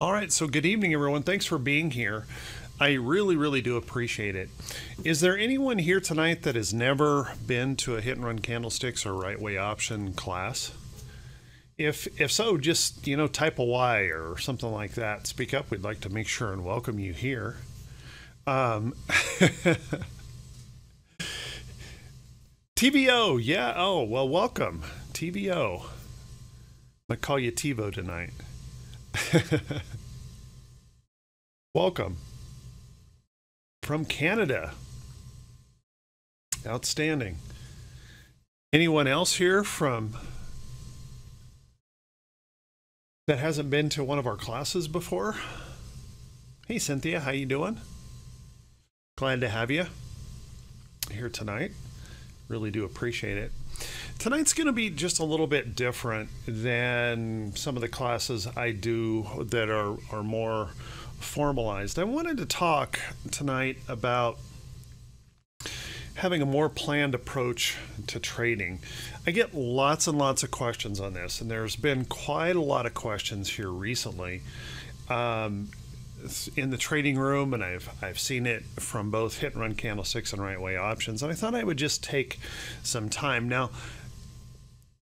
All right, so good evening, everyone. Thanks for being here. I really, really do appreciate it. Is there anyone here tonight that has never been to a hit and run candlesticks or right way option class? If if so, just you know, type a Y or something like that. Speak up. We'd like to make sure and welcome you here. Um, TVO, yeah. Oh, well, welcome, TVO. I'm gonna call you TiVo tonight. Welcome from Canada. Outstanding. Anyone else here from that hasn't been to one of our classes before? Hey Cynthia, how you doing? Glad to have you here tonight. Really do appreciate it. Tonight's going to be just a little bit different than some of the classes I do that are, are more formalized. I wanted to talk tonight about having a more planned approach to trading. I get lots and lots of questions on this, and there's been quite a lot of questions here recently. Um, in the trading room, and I've I've seen it from both hit and run candlesticks and right way options. And I thought I would just take some time now.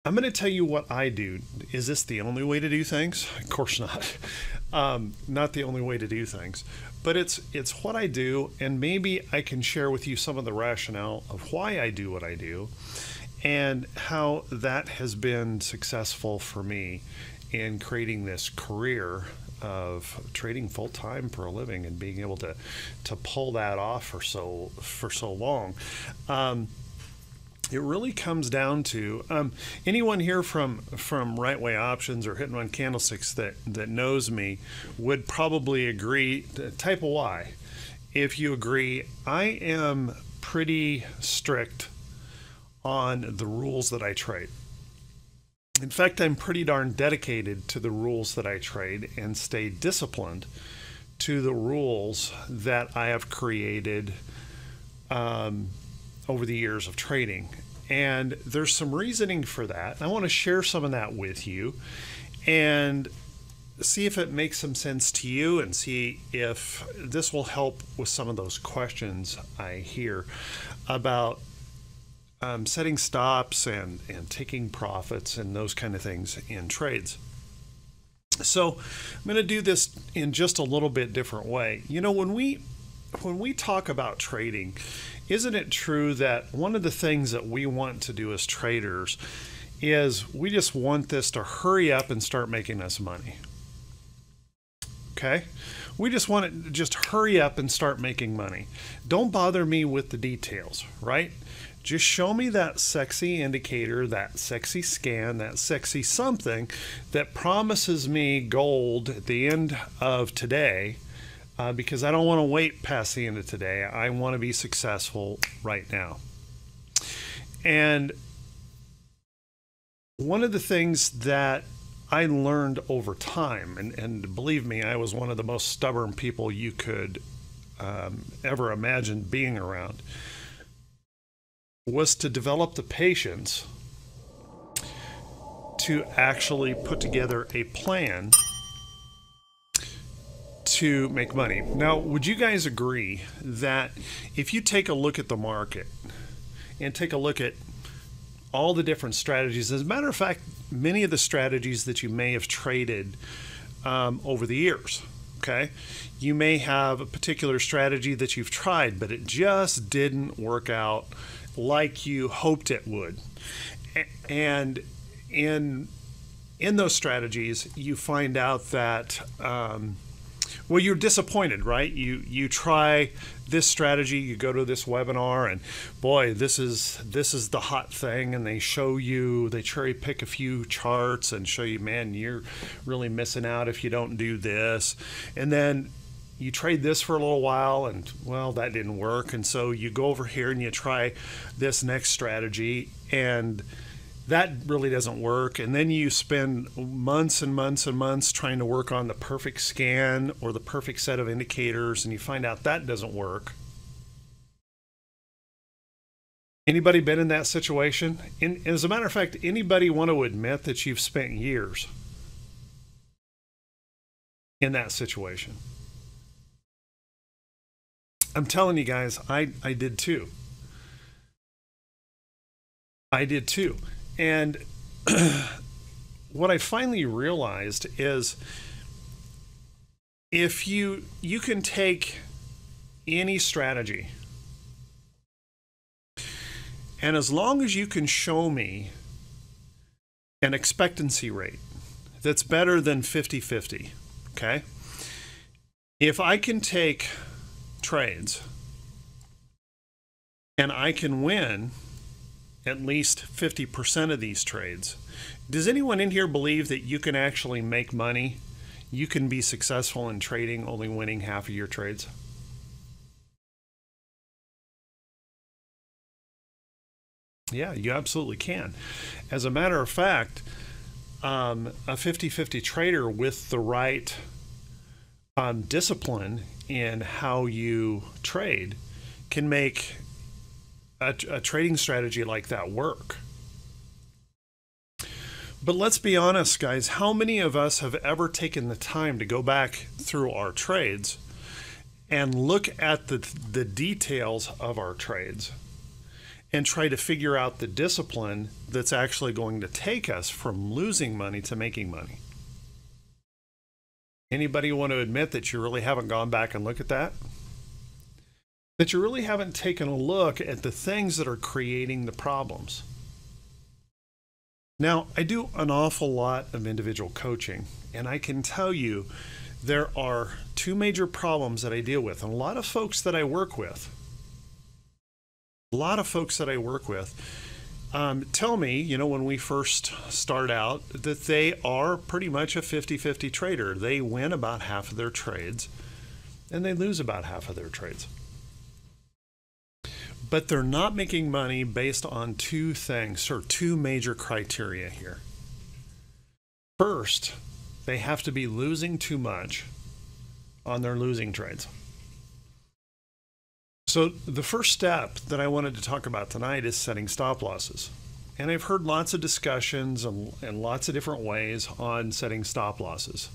I'm going to tell you what I do. Is this the only way to do things? Of course not. Um, not the only way to do things, but it's it's what I do, and maybe I can share with you some of the rationale of why I do what I do, and how that has been successful for me in creating this career of trading full time for a living and being able to to pull that off for so for so long. Um, it really comes down to um, anyone here from from right way options or hit and run candlesticks that that knows me would probably agree type a y if you agree i am pretty strict on the rules that i trade in fact i'm pretty darn dedicated to the rules that i trade and stay disciplined to the rules that i have created um, over the years of trading. And there's some reasoning for that. I want to share some of that with you and see if it makes some sense to you and see if this will help with some of those questions I hear about um, setting stops and, and taking profits and those kind of things in trades. So I'm going to do this in just a little bit different way. You know, when we when we talk about trading, isn't it true that one of the things that we want to do as traders is we just want this to hurry up and start making us money? Okay? We just want it to just hurry up and start making money. Don't bother me with the details, right? Just show me that sexy indicator, that sexy scan, that sexy something that promises me gold at the end of today uh, because I don't want to wait past the end of today. I want to be successful right now. And one of the things that I learned over time, and, and believe me, I was one of the most stubborn people you could um, ever imagine being around, was to develop the patience to actually put together a plan to make money. Now, would you guys agree that if you take a look at the market and take a look at all the different strategies, as a matter of fact, many of the strategies that you may have traded um, over the years, okay, you may have a particular strategy that you've tried, but it just didn't work out like you hoped it would. And in in those strategies, you find out that um, well you're disappointed right you you try this strategy you go to this webinar and boy this is this is the hot thing and they show you they cherry pick a few charts and show you man you're really missing out if you don't do this and then you trade this for a little while and well that didn't work and so you go over here and you try this next strategy and that really doesn't work. And then you spend months and months and months trying to work on the perfect scan or the perfect set of indicators, and you find out that doesn't work. Anybody been in that situation? And as a matter of fact, anybody want to admit that you've spent years in that situation. I'm telling you guys, I, I did too. I did too. And what I finally realized is if you you can take any strategy and as long as you can show me an expectancy rate that's better than 50-50, okay? If I can take trades and I can win at least 50% of these trades. Does anyone in here believe that you can actually make money? You can be successful in trading only winning half of your trades? Yeah, you absolutely can. As a matter of fact, um, a 50 50 trader with the right um, discipline in how you trade can make a, a trading strategy like that work. But let's be honest, guys. How many of us have ever taken the time to go back through our trades and look at the, the details of our trades and try to figure out the discipline that's actually going to take us from losing money to making money? Anybody want to admit that you really haven't gone back and looked at that? That you really haven't taken a look at the things that are creating the problems? Now, I do an awful lot of individual coaching, and I can tell you there are two major problems that I deal with, and a lot of folks that I work with. A lot of folks that I work with um, tell me, you know, when we first start out, that they are pretty much a 50 50 trader. They win about half of their trades and they lose about half of their trades but they're not making money based on two things or two major criteria here. First, they have to be losing too much on their losing trades. So, the first step that I wanted to talk about tonight is setting stop losses. And I've heard lots of discussions and, and lots of different ways on setting stop losses.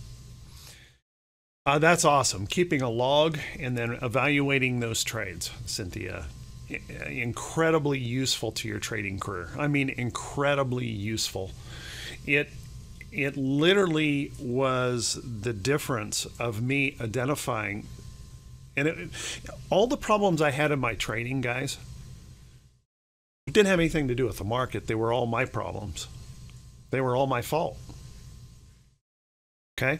Uh, that's awesome. Keeping a log and then evaluating those trades, Cynthia incredibly useful to your trading career. I mean, incredibly useful. It it literally was the difference of me identifying and it, all the problems I had in my trading, guys, didn't have anything to do with the market. They were all my problems. They were all my fault. Okay?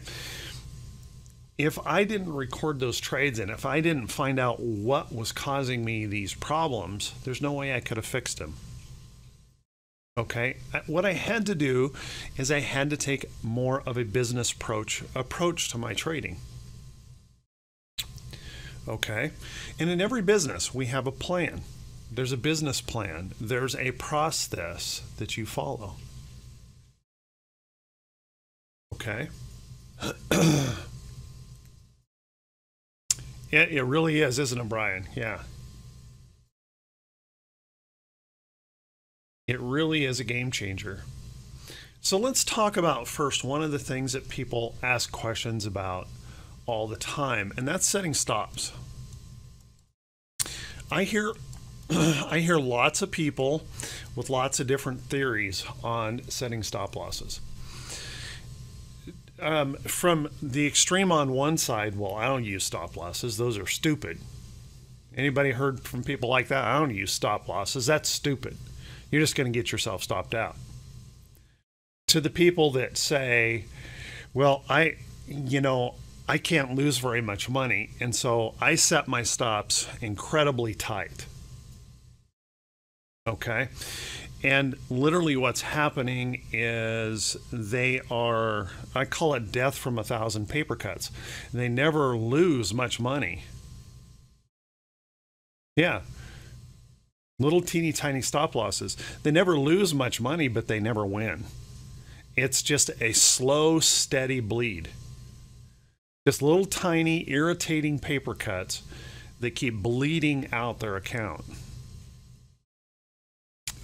if I didn't record those trades and if I didn't find out what was causing me these problems, there's no way I could have fixed them. Okay, what I had to do is I had to take more of a business approach approach to my trading. Okay, and in every business we have a plan. There's a business plan. There's a process that you follow. Okay. It, it really is, isn't it, Brian? Yeah. It really is a game changer. So let's talk about first one of the things that people ask questions about all the time, and that's setting stops. I hear I hear lots of people with lots of different theories on setting stop losses um, from the extreme on one side, well, I don't use stop losses; those are stupid. Anybody heard from people like that? I don't use stop losses. That's stupid. You're just going to get yourself stopped out. To the people that say, well, I, you know, I can't lose very much money, and so I set my stops incredibly tight. Okay. And literally, what's happening is they are, I call it death from a thousand paper cuts. They never lose much money. Yeah. Little teeny tiny stop losses. They never lose much money, but they never win. It's just a slow, steady bleed. Just little tiny, irritating paper cuts that keep bleeding out their account.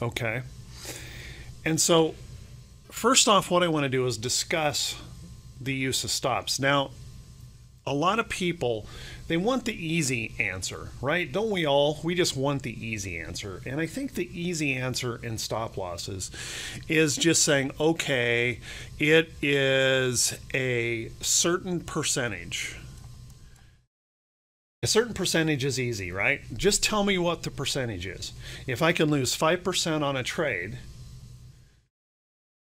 Okay. And so, first off, what I want to do is discuss the use of stops. Now, a lot of people they want the easy answer, right? Don't we all? We just want the easy answer. And I think the easy answer in stop losses is just saying, okay, it is a certain percentage. A certain percentage is easy, right? Just tell me what the percentage is. If I can lose 5% on a trade,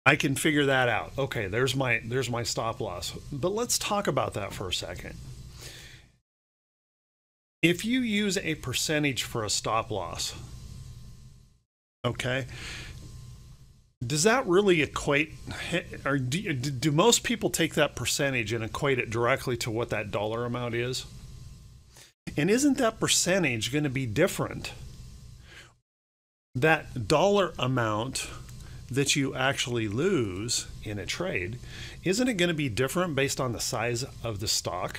I can figure that out. Okay, there's my there's my stop loss. But let's talk about that for a second. If you use a percentage for a stop loss, okay, does that really equate or do, do most people take that percentage and equate it directly to what that dollar amount is? And isn't that percentage going to be different? That dollar amount that you actually lose in a trade, isn't it going to be different based on the size of the stock?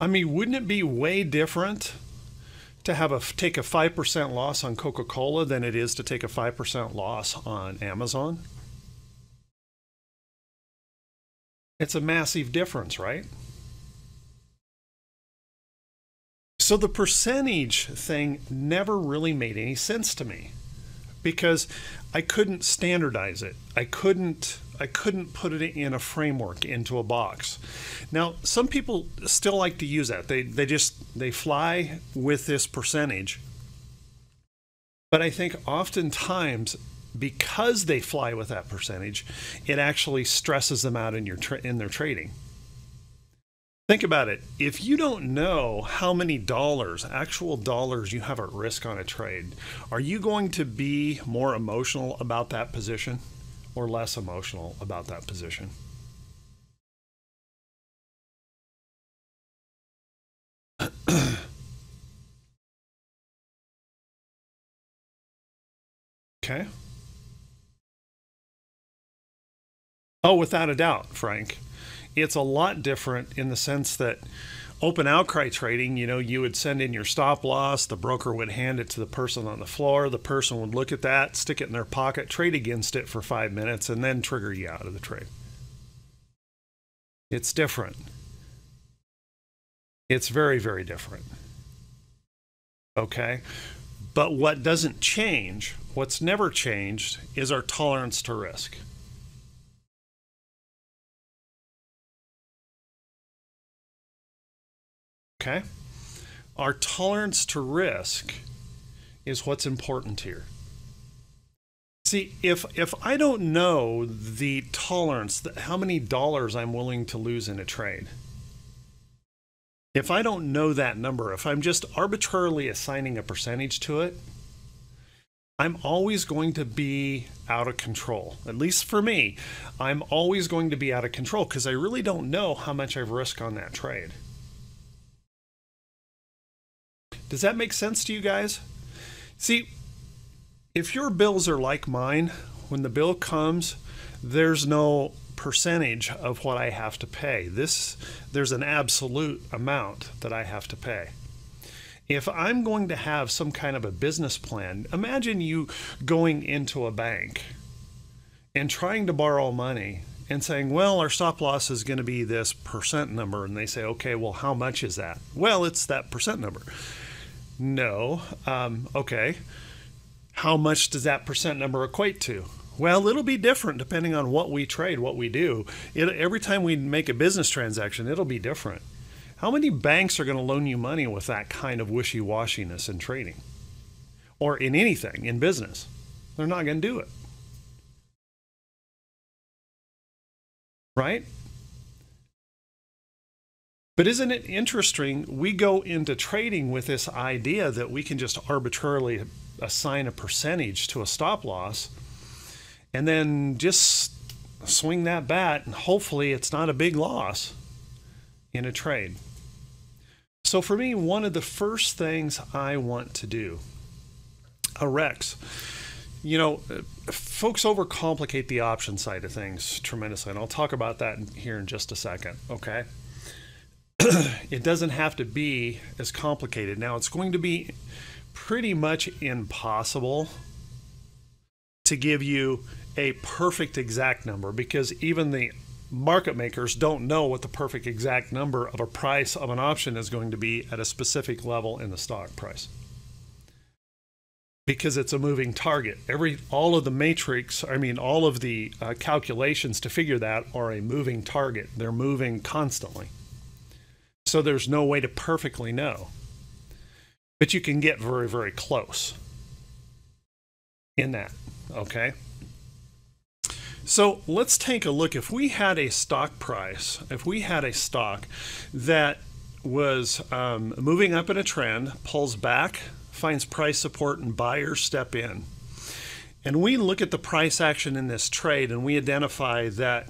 I mean, wouldn't it be way different to have a take a 5% loss on Coca-Cola than it is to take a 5% loss on Amazon? It's a massive difference, right? So the percentage thing never really made any sense to me because I couldn't standardize it. I couldn't I couldn't put it in a framework into a box. Now, some people still like to use that. They they just they fly with this percentage. But I think oftentimes because they fly with that percentage, it actually stresses them out in your in their trading. Think about it. If you don't know how many dollars, actual dollars, you have at risk on a trade, are you going to be more emotional about that position or less emotional about that position? okay. Oh, without a doubt, Frank it's a lot different in the sense that open outcry trading, you know, you would send in your stop loss, the broker would hand it to the person on the floor, the person would look at that, stick it in their pocket, trade against it for five minutes, and then trigger you out of the trade. It's different. It's very, very different. Okay? But what doesn't change, what's never changed, is our tolerance to risk. Okay? Our tolerance to risk is what's important here. See, if if I don't know the tolerance, how many dollars I'm willing to lose in a trade, if I don't know that number, if I'm just arbitrarily assigning a percentage to it, I'm always going to be out of control. At least for me, I'm always going to be out of control because I really don't know how much I've risked on that trade. Does that make sense to you guys? See, if your bills are like mine, when the bill comes, there's no percentage of what I have to pay. This there's an absolute amount that I have to pay. If I'm going to have some kind of a business plan, imagine you going into a bank and trying to borrow money and saying, well, our stop loss is going to be this percent number. And they say, okay, well, how much is that? Well, it's that percent number. No. Um, okay. How much does that percent number equate to? Well, it'll be different depending on what we trade, what we do. It, every time we make a business transaction, it'll be different. How many banks are going to loan you money with that kind of wishy washiness in trading or in anything in business? They're not going to do it. Right? But isn't it interesting? We go into trading with this idea that we can just arbitrarily assign a percentage to a stop loss and then just swing that bat, and hopefully it's not a big loss in a trade. So, for me, one of the first things I want to do, a Rex, you know, folks overcomplicate the option side of things tremendously, and I'll talk about that here in just a second, okay? it doesn't have to be as complicated. Now, it's going to be pretty much impossible to give you a perfect exact number because even the market makers don't know what the perfect exact number of a price of an option is going to be at a specific level in the stock price. Because it's a moving target. Every all of the matrix i mean all of the uh, calculations to figure that are a moving target. They're moving constantly so there's no way to perfectly know but you can get very very close in that okay so let's take a look. If we had a stock price, if we had a stock that was um, moving up in a trend, pulls back, finds price support, and buyers step in, and we look at the price action in this trade and we identify that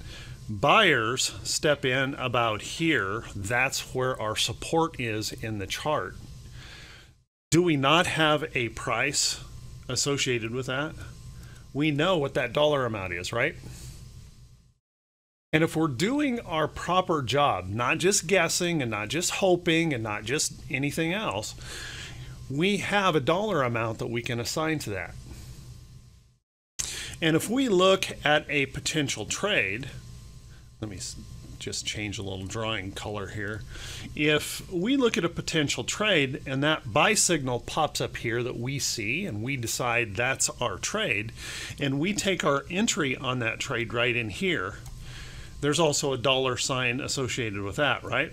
buyers step in about here, that's where our support is in the chart. Do we not have a price associated with that? we know what that dollar amount is, right? And if we're doing our proper job, not just guessing and not just hoping and not just anything else, we have a dollar amount that we can assign to that. And if we look at a potential trade, let me just change a little drawing color here. If we look at a potential trade and that buy signal pops up here that we see and we decide that's our trade and we take our entry on that trade right in here, there's also a dollar sign associated with that, right?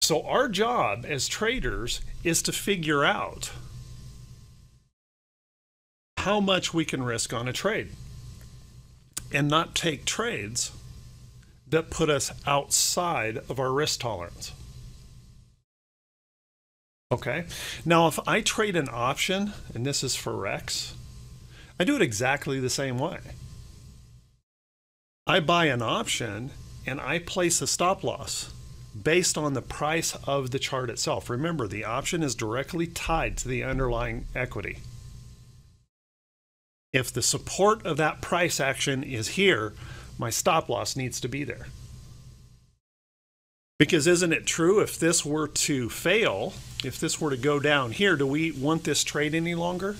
So our job as traders is to figure out how much we can risk on a trade and not take trades that put us outside of our risk tolerance. Okay. Now, if I trade an option, and this is for Rex, I do it exactly the same way. I buy an option and I place a stop loss based on the price of the chart itself. Remember, the option is directly tied to the underlying equity if the support of that price action is here, my stop loss needs to be there. Because isn't it true if this were to fail, if this were to go down here, do we want this trade any longer?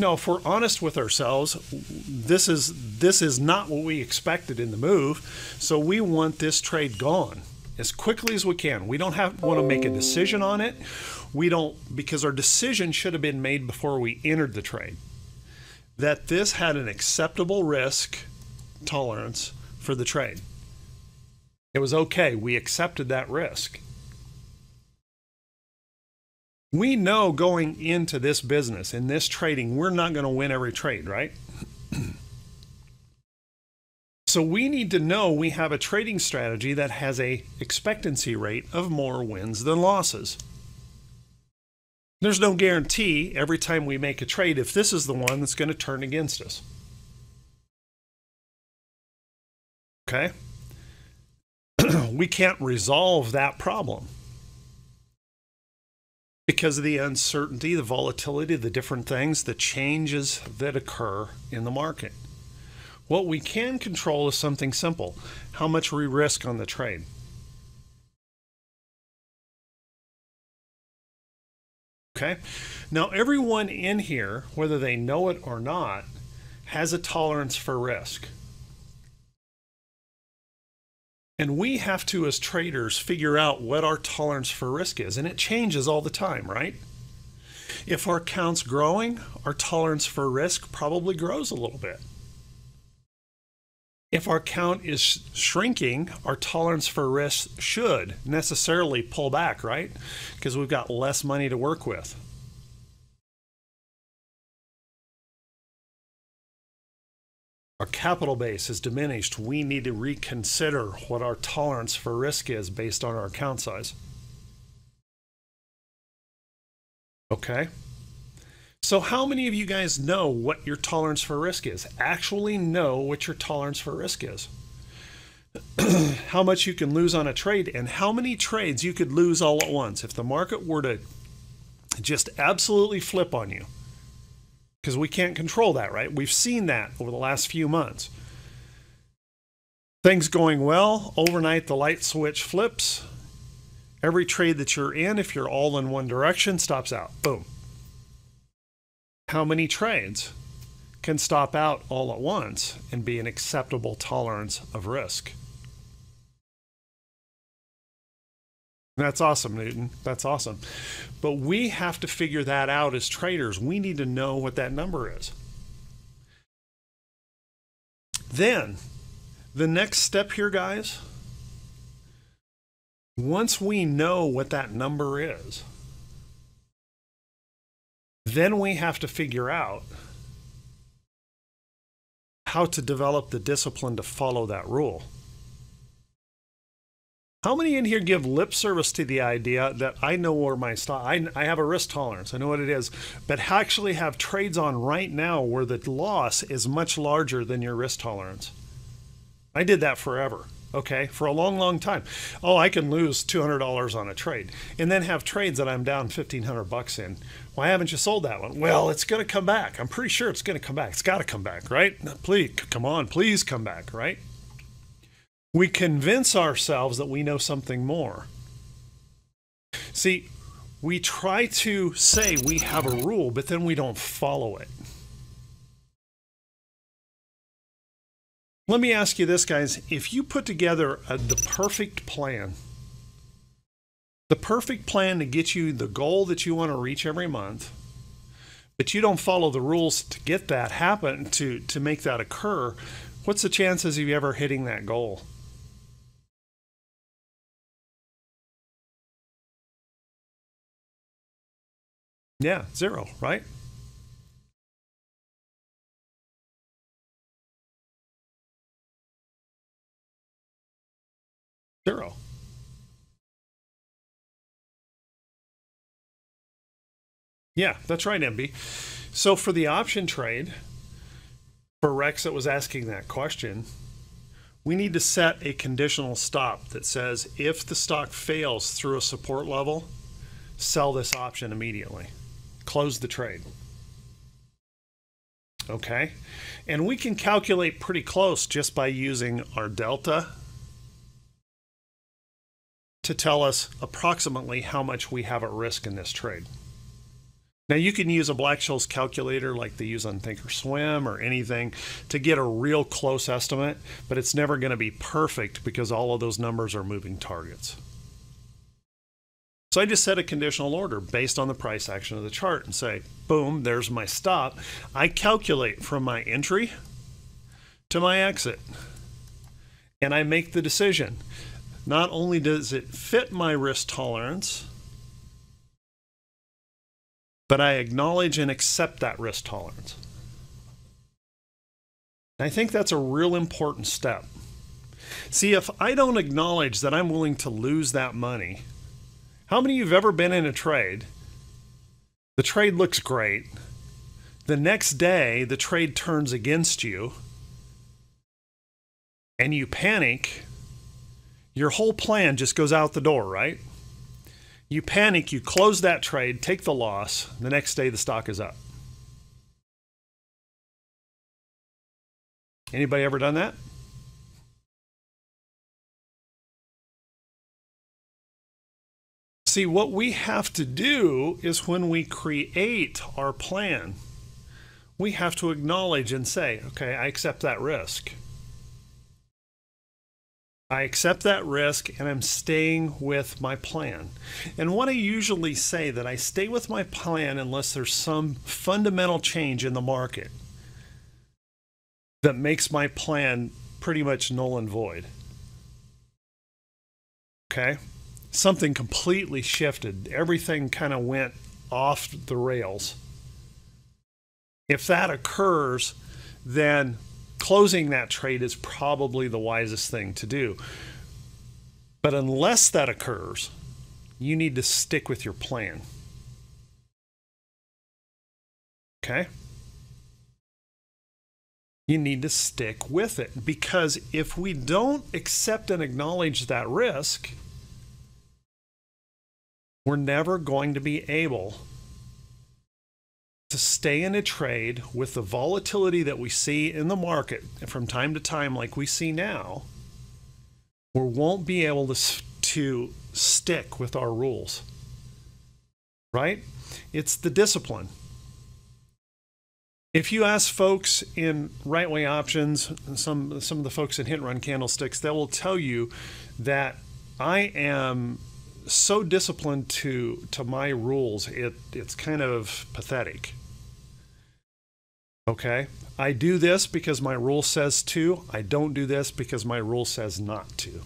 No, if we're honest with ourselves, this is this is not what we expected in the move. So we want this trade gone as quickly as we can. We don't have want to make a decision on it we don't because our decision should have been made before we entered the trade that this had an acceptable risk tolerance for the trade. It was okay. We accepted that risk. We know going into this business, in this trading, we're not going to win every trade, right? so we need to know we have a trading strategy that has a expectancy rate of more wins than losses. There's no guarantee every time we make a trade if this is the one that's going to turn against us. Okay? we can't resolve that problem because of the uncertainty, the volatility, the different things, the changes that occur in the market. What we can control is something simple how much we risk on the trade. Okay. Now, everyone in here, whether they know it or not, has a tolerance for risk. And we have to, as traders, figure out what our tolerance for risk is. And it changes all the time, right? If our account's growing, our tolerance for risk probably grows a little bit. If our count is shrinking, our tolerance for risk should necessarily pull back, right? Because we've got less money to work with. Our capital base is diminished. We need to reconsider what our tolerance for risk is based on our account size. Okay? So, how many of you guys know what your tolerance for risk is? Actually, know what your tolerance for risk is. how much you can lose on a trade, and how many trades you could lose all at once if the market were to just absolutely flip on you. Because we can't control that, right? We've seen that over the last few months. Things going well, overnight the light switch flips. Every trade that you're in, if you're all in one direction, stops out. Boom how many trades can stop out all at once and be an acceptable tolerance of risk. That's awesome, Newton. That's awesome. But we have to figure that out as traders. We need to know what that number is. Then, the next step here, guys, once we know what that number is, then we have to figure out how to develop the discipline to follow that rule. How many in here give lip service to the idea that I know where my stop, I, I have a risk tolerance, I know what it is, but actually have trades on right now where the loss is much larger than your risk tolerance? I did that forever okay, for a long, long time. Oh, I can lose $200 on a trade and then have trades that I'm down 1500 bucks in. Why haven't you sold that one? Well, it's going to come back. I'm pretty sure it's going to come back. It's got to come back, right? Please, come on, please come back, right? We convince ourselves that we know something more. See, we try to say we have a rule, but then we don't follow it. Let me ask you this, guys. If you put together a, the perfect plan, the perfect plan to get you the goal that you want to reach every month, but you don't follow the rules to get that happen, to, to make that occur, what's the chances of you ever hitting that goal? Yeah, zero, right? Zero. Yeah, that's right, MB. So for the option trade, for Rex that was asking that question, we need to set a conditional stop that says if the stock fails through a support level, sell this option immediately. Close the trade. Okay? And we can calculate pretty close just by using our delta to tell us approximately how much we have at risk in this trade. Now you can use a Black-Scholes calculator like they use on Thinkorswim or anything to get a real close estimate, but it's never going to be perfect because all of those numbers are moving targets. So I just set a conditional order based on the price action of the chart and say, boom, there's my stop. I calculate from my entry to my exit. And I make the decision. Not only does it fit my risk tolerance, but I acknowledge and accept that risk tolerance. And I think that's a real important step. See, if I don't acknowledge that I'm willing to lose that money, how many of you have ever been in a trade? The trade looks great. The next day, the trade turns against you, and you panic your whole plan just goes out the door, right? You panic, you close that trade, take the loss. The next day, the stock is up. Anybody ever done that? See, what we have to do is when we create our plan, we have to acknowledge and say, okay, I accept that risk. I accept that risk and I'm staying with my plan. And what I usually say that I stay with my plan unless there's some fundamental change in the market that makes my plan pretty much null and void. Okay? Something completely shifted. Everything kind of went off the rails. If that occurs, then closing that trade is probably the wisest thing to do. But unless that occurs, you need to stick with your plan. Okay? You need to stick with it because if we don't accept and acknowledge that risk, we're never going to be able to stay in a trade with the volatility that we see in the market from time to time, like we see now, we won't be able to, to stick with our rules. Right? It's the discipline. If you ask folks in right way options, some some of the folks in hit run candlesticks, they will tell you that I am so disciplined to to my rules. It it's kind of pathetic. Okay? I do this because my rule says to. I don't do this because my rule says not to.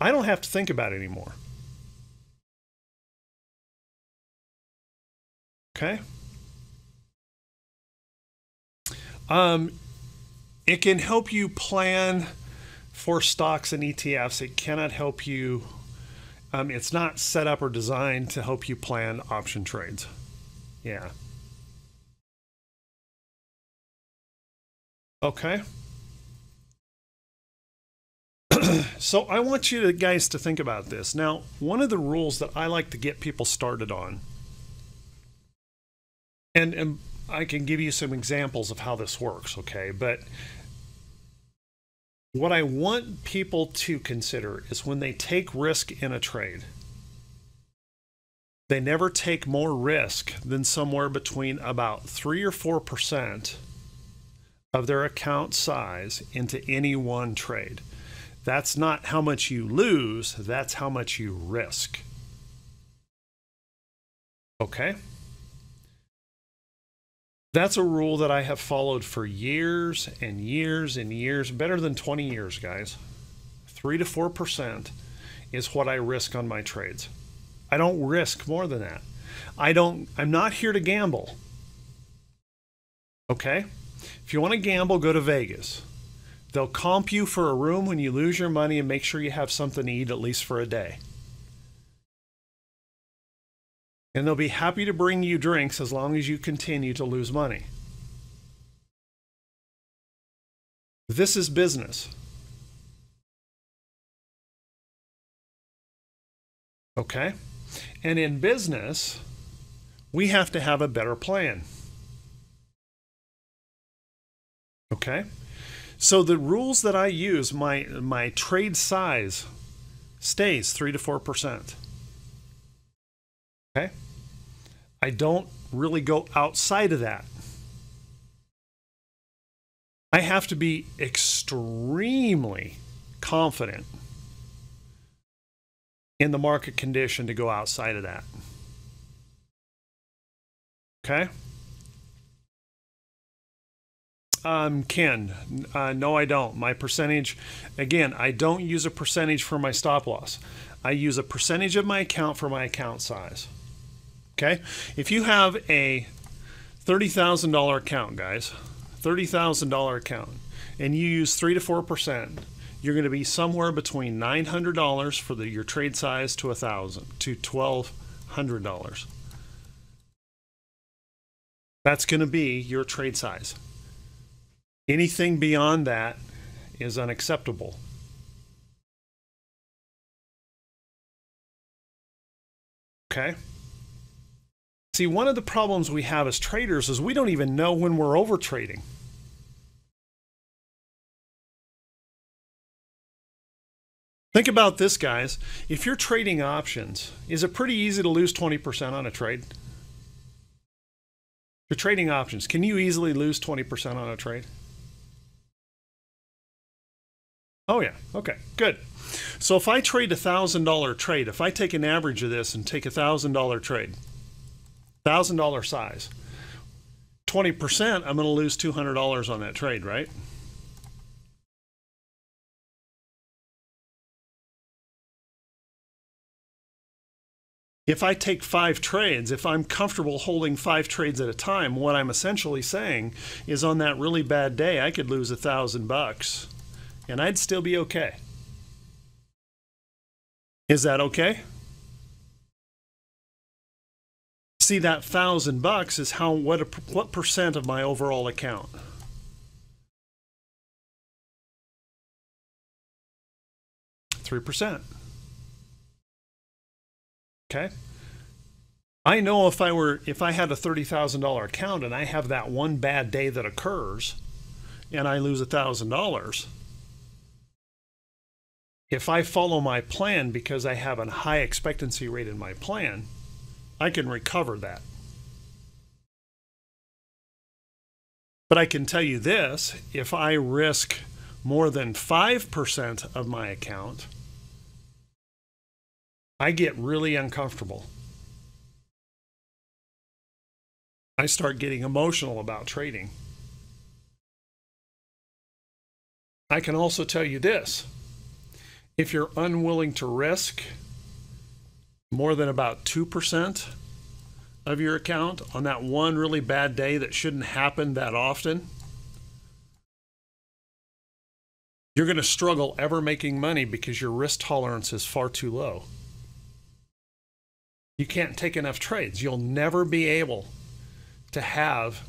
I don't have to think about it anymore. Okay? Um, it can help you plan for stocks and ETFs. It cannot help you. Um, it's not set up or designed to help you plan option trades. Yeah. Okay. so I want you to, guys to think about this. Now, one of the rules that I like to get people started on, and, and I can give you some examples of how this works, okay? But what I want people to consider is when they take risk in a trade, they never take more risk than somewhere between about 3 or 4% of their account size into any one trade. That's not how much you lose, that's how much you risk. Okay? That's a rule that I have followed for years and years and years, better than 20 years, guys. 3 to 4% is what I risk on my trades. I don't risk more than that. I don't I'm not here to gamble. Okay? If you want to gamble, go to Vegas. They'll comp you for a room when you lose your money and make sure you have something to eat at least for a day. And they'll be happy to bring you drinks as long as you continue to lose money. This is business. Okay? And in business, we have to have a better plan. Okay? So the rules that I use, my my trade size stays 3 to 4%. Okay? I don't really go outside of that. I have to be extremely confident in the market condition to go outside of that. Okay? Um, Ken, uh, no, I don't. My percentage, again, I don't use a percentage for my stop loss. I use a percentage of my account for my account size. Okay? If you have a $30,000 account, guys, $30,000 account, and you use 3 to 4%, you're going to be somewhere between $900 for the, your trade size to 1000 to $1,200. That's going to be your trade size. Anything beyond that is unacceptable. Okay? See, one of the problems we have as traders is we don't even know when we're over trading. Think about this, guys. If you're trading options, is it pretty easy to lose 20% on a trade? You're trading options. Can you easily lose 20% on a trade? Oh yeah, okay, good. So if I trade a thousand dollar trade, if I take an average of this and take a thousand dollar trade, thousand dollar size, twenty percent, I'm going to lose two hundred dollars on that trade, right? If I take five trades, if I'm comfortable holding five trades at a time, what I'm essentially saying is on that really bad day, I could lose a thousand bucks and I'd still be okay. Is that okay? See that thousand bucks is how what a, what percent of my overall account? Three percent. Okay. I know if I were if I had a thirty thousand dollar account and I have that one bad day that occurs, and I lose a thousand dollars if I follow my plan because I have a high expectancy rate in my plan, I can recover that. But I can tell you this if I risk more than 5% of my account, I get really uncomfortable. I start getting emotional about trading. I can also tell you this if you're unwilling to risk more than about 2% of your account on that one really bad day that shouldn't happen that often, you're going to struggle ever making money because your risk tolerance is far too low. You can't take enough trades. You'll never be able to have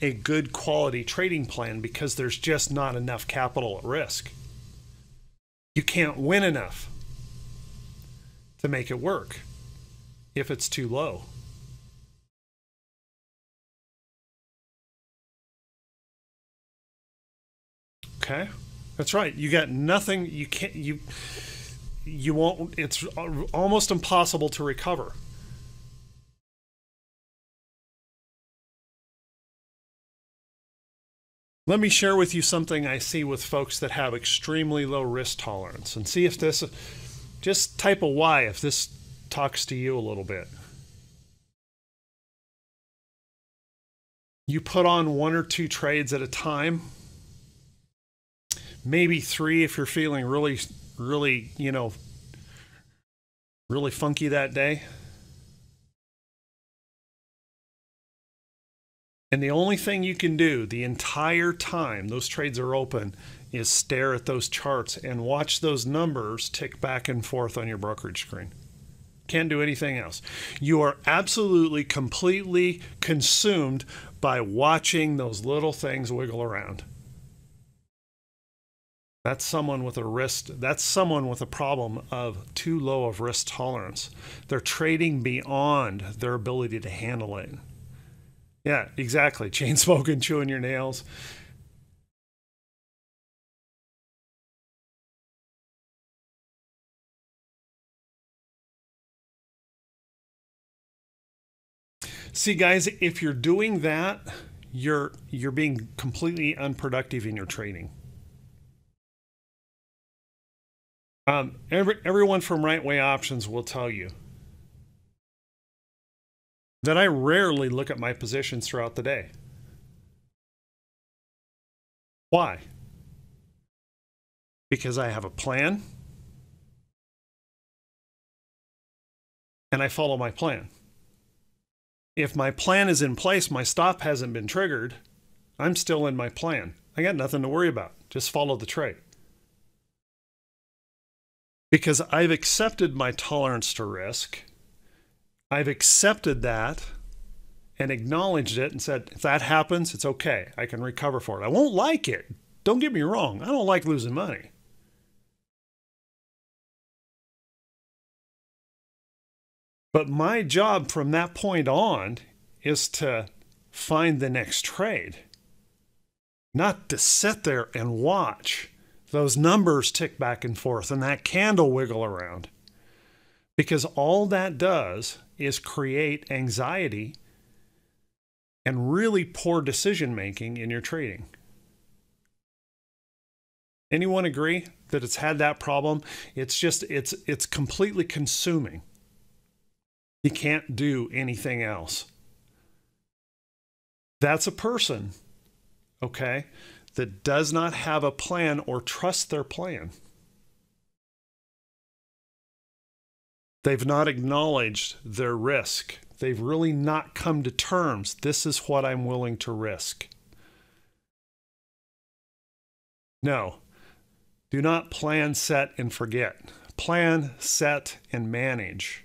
a good quality trading plan because there's just not enough capital at risk. You can't win enough to make it work if it's too low. Okay? That's right. You got nothing you can't you you won't it's almost impossible to recover. Let me share with you something I see with folks that have extremely low risk tolerance and see if this, just type a Y if this talks to you a little bit. You put on one or two trades at a time, maybe three if you're feeling really, really, you know, really funky that day. And the only thing you can do the entire time those trades are open is stare at those charts and watch those numbers tick back and forth on your brokerage screen. Can't do anything else. You are absolutely, completely consumed by watching those little things wiggle around. That's someone with a risk, that's someone with a problem of too low of risk tolerance. They're trading beyond their ability to handle it. Yeah, exactly. Chain smoking, chewing your nails. See guys, if you're doing that, you're you're being completely unproductive in your training. Um, every, everyone from Right Way Options will tell you that I rarely look at my positions throughout the day. Why? Because I have a plan and I follow my plan. If my plan is in place, my stop hasn't been triggered, I'm still in my plan. I got nothing to worry about. Just follow the trade. Because I've accepted my tolerance to risk I've accepted that and acknowledged it and said, if that happens, it's okay. I can recover for it. I won't like it. Don't get me wrong. I don't like losing money. But my job from that point on is to find the next trade, not to sit there and watch those numbers tick back and forth and that candle wiggle around. Because all that does is create anxiety and really poor decision making in your trading. Anyone agree that it's had that problem? It's just it's it's completely consuming. You can't do anything else. That's a person, okay, that does not have a plan or trust their plan. They've not acknowledged their risk. They've really not come to terms. This is what I'm willing to risk. No, do not plan, set, and forget. Plan, set, and manage.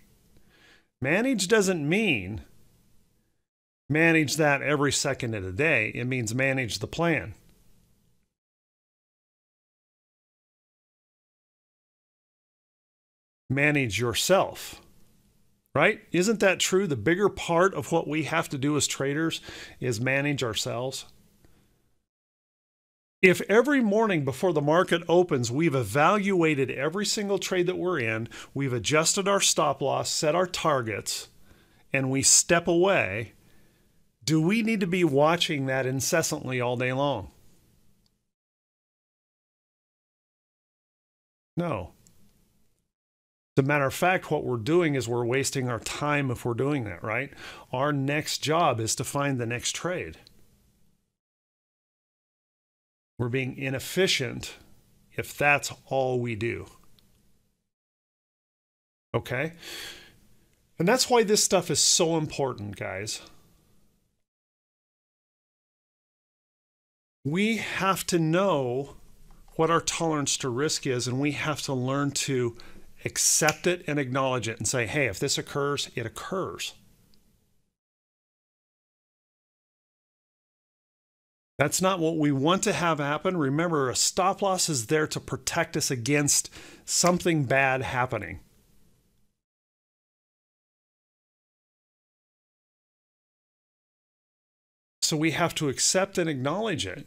Manage doesn't mean manage that every second of the day, it means manage the plan. Manage yourself. Right? Isn't that true? The bigger part of what we have to do as traders is manage ourselves. If every morning before the market opens, we've evaluated every single trade that we're in, we've adjusted our stop loss, set our targets, and we step away, Do we need to be watching that incessantly all day long? No. As a matter of fact, what we're doing is we're wasting our time if we're doing that, right? Our next job is to find the next trade. We're being inefficient if that's all we do. Okay? And that's why this stuff is so important, guys. We have to know what our tolerance to risk is, and we have to learn to accept it and acknowledge it and say, hey, if this occurs, it occurs. That's not what we want to have happen. Remember, a stop loss is there to protect us against something bad happening. So we have to accept and acknowledge it.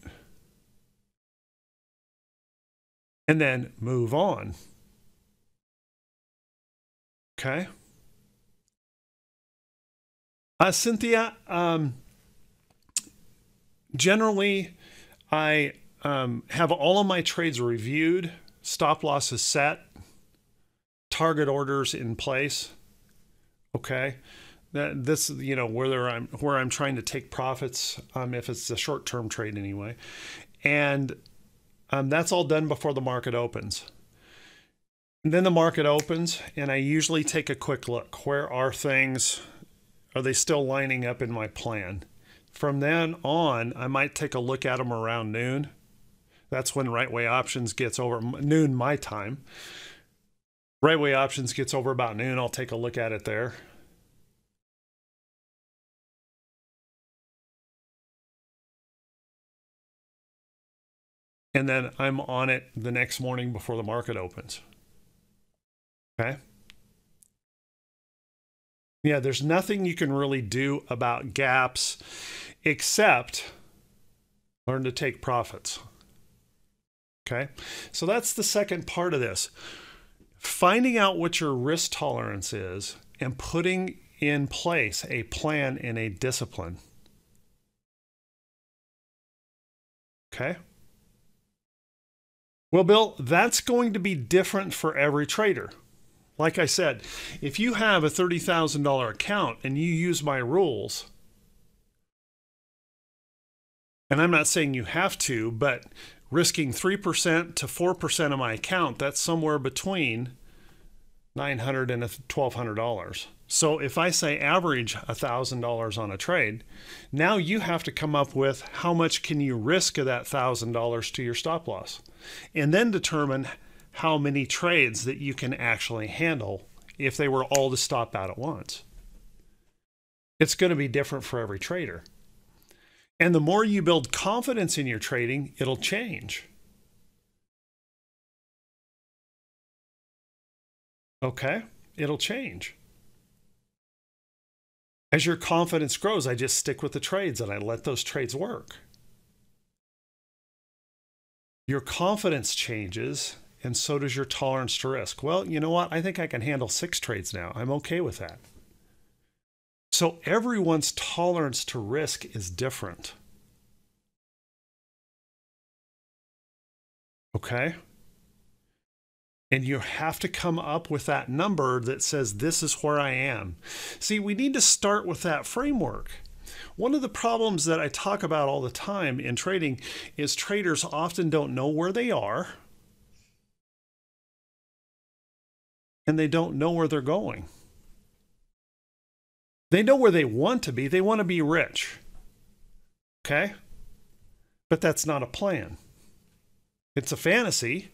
And then move on. Okay. Uh, Cynthia, um, generally, I um, have all of my trades reviewed, stop losses set, target orders in place. Okay that this you know whether I'm where I'm trying to take profits um, if it's a short term trade anyway, and um, that's all done before the market opens. And then the market opens, and I usually take a quick look. Where are things? Are they still lining up in my plan? From then on, I might take a look at them around noon. That's when right way options gets over noon my time. Right way options gets over about noon. I'll take a look at it there. and then I'm on it the next morning before the market opens. Okay. Yeah, there's nothing you can really do about gaps except learn to take profits. Okay. So that's the second part of this. Finding out what your risk tolerance is and putting in place a plan and a discipline. Okay. Well, Bill, that's going to be different for every trader. Like I said, if you have a $30,000 account and you use my rules, and I'm not saying you have to, but risking 3% to 4% of my account, that's somewhere between $900 and $1,200. So if I say average $1,000 on a trade, now you have to come up with how much can you risk of that $1,000 to your stop loss and then determine how many trades that you can actually handle if they were all to stop out at once. It's going to be different for every trader. And the more you build confidence in your trading, it'll change. Okay, it'll change. As your confidence grows, I just stick with the trades and I let those trades work. Your confidence changes, and so does your tolerance to risk. Well, you know what? I think I can handle six trades now. I'm okay with that. So everyone's tolerance to risk is different. Okay? And you have to come up with that number that says, This is where I am. See, we need to start with that framework. One of the problems that I talk about all the time in trading is traders often don't know where they are and they don't know where they're going. They know where they want to be, they want to be rich. Okay? But that's not a plan. It's a fantasy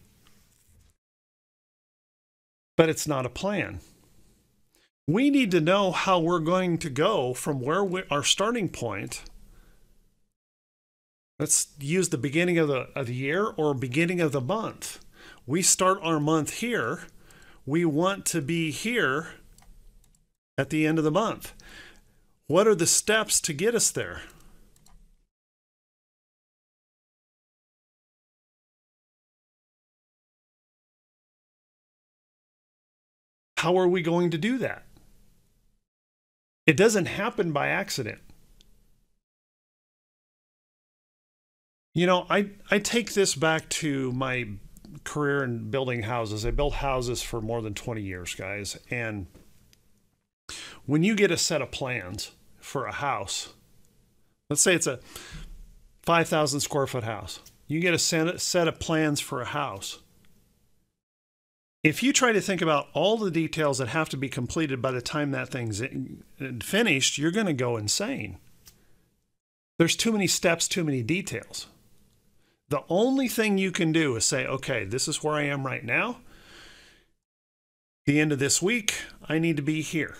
but it's not a plan. We need to know how we're going to go from where we, our starting point. Let's use the beginning of the, of the year or beginning of the month. We start our month here. We want to be here at the end of the month. What are the steps to get us there? How are we going to do that? It doesn't happen by accident. You know, I, I take this back to my career in building houses. I built houses for more than 20 years, guys. And when you get a set of plans for a house, let's say it's a 5,000 square foot house, you get a set of plans for a house. If you try to think about all the details that have to be completed by the time that thing's finished, you're going to go insane. There's too many steps, too many details. The only thing you can do is say, okay, this is where I am right now. The end of this week, I need to be here.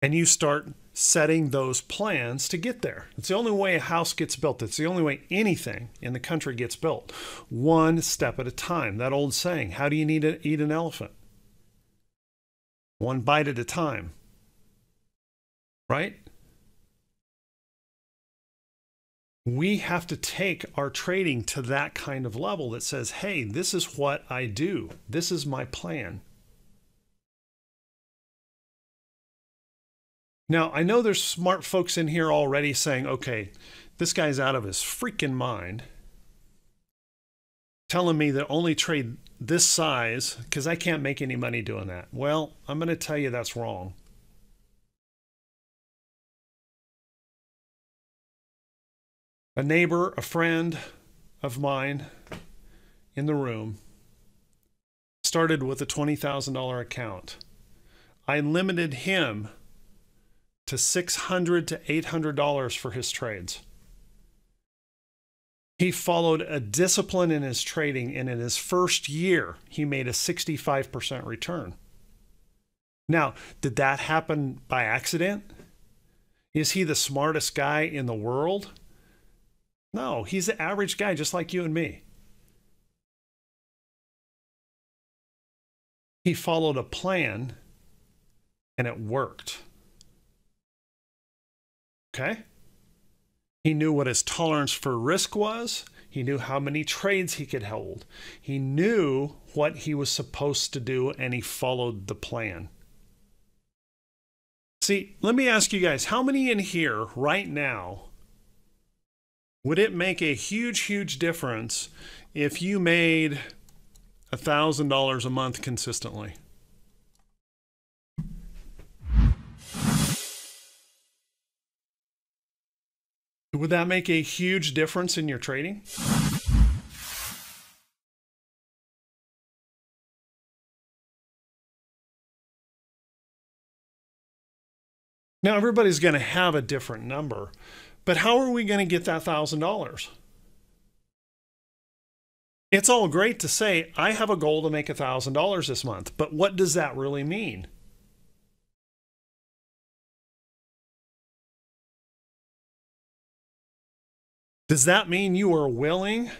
And you start setting those plans to get there. It's the only way a house gets built. It's the only way anything in the country gets built. One step at a time. That old saying, how do you need to eat an elephant? One bite at a time. Right? We have to take our trading to that kind of level that says, hey, this is what I do, this is my plan. Now, I know there's smart folks in here already saying, okay, this guy's out of his freaking mind, telling me that only trade this size because I can't make any money doing that. Well, I'm going to tell you that's wrong. A neighbor, a friend of mine in the room started with a $20,000 account. I limited him to $600 to $800 for his trades. He followed a discipline in his trading, and in his first year, he made a 65% return. Now, did that happen by accident? Is he the smartest guy in the world? No, he's an average guy just like you and me. He followed a plan and it worked. Okay? He knew what his tolerance for risk was. He knew how many trades he could hold. He knew what he was supposed to do and he followed the plan. See, let me ask you guys how many in here right now would it make a huge, huge difference if you made $1,000 a month consistently? Would that make a huge difference in your trading? Now, everybody's going to have a different number, but how are we going to get that $1,000? It's all great to say, I have a goal to make $1,000 this month, but what does that really mean? Does that mean you are willing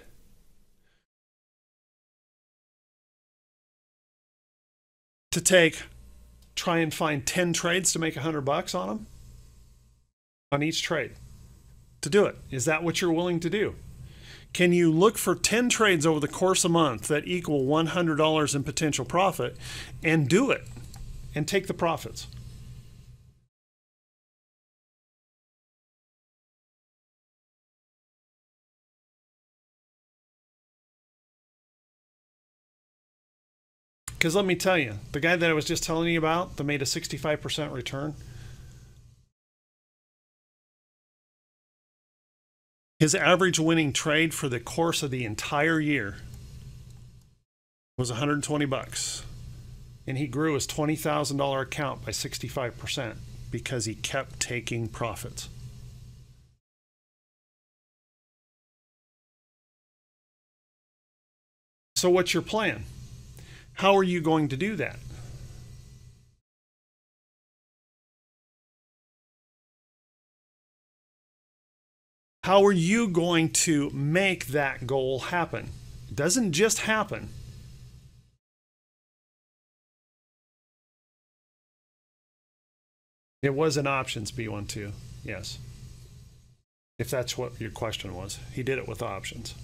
to take, try and find 10 trades to make 100 bucks on them? On each trade? To do it. Is that what you're willing to do? Can you look for 10 trades over the course of a month that equal $100 in potential profit and do it and take the profits? Because let me tell you, the guy that I was just telling you about that made a 65% return, His average winning trade for the course of the entire year was 120 bucks. And he grew his $20,000 account by 65% because he kept taking profits. So, what's your plan? How are you going to do that? How are you going to make that goal happen? It doesn't just happen. It was an options B12, yes. If that's what your question was. He did it with options.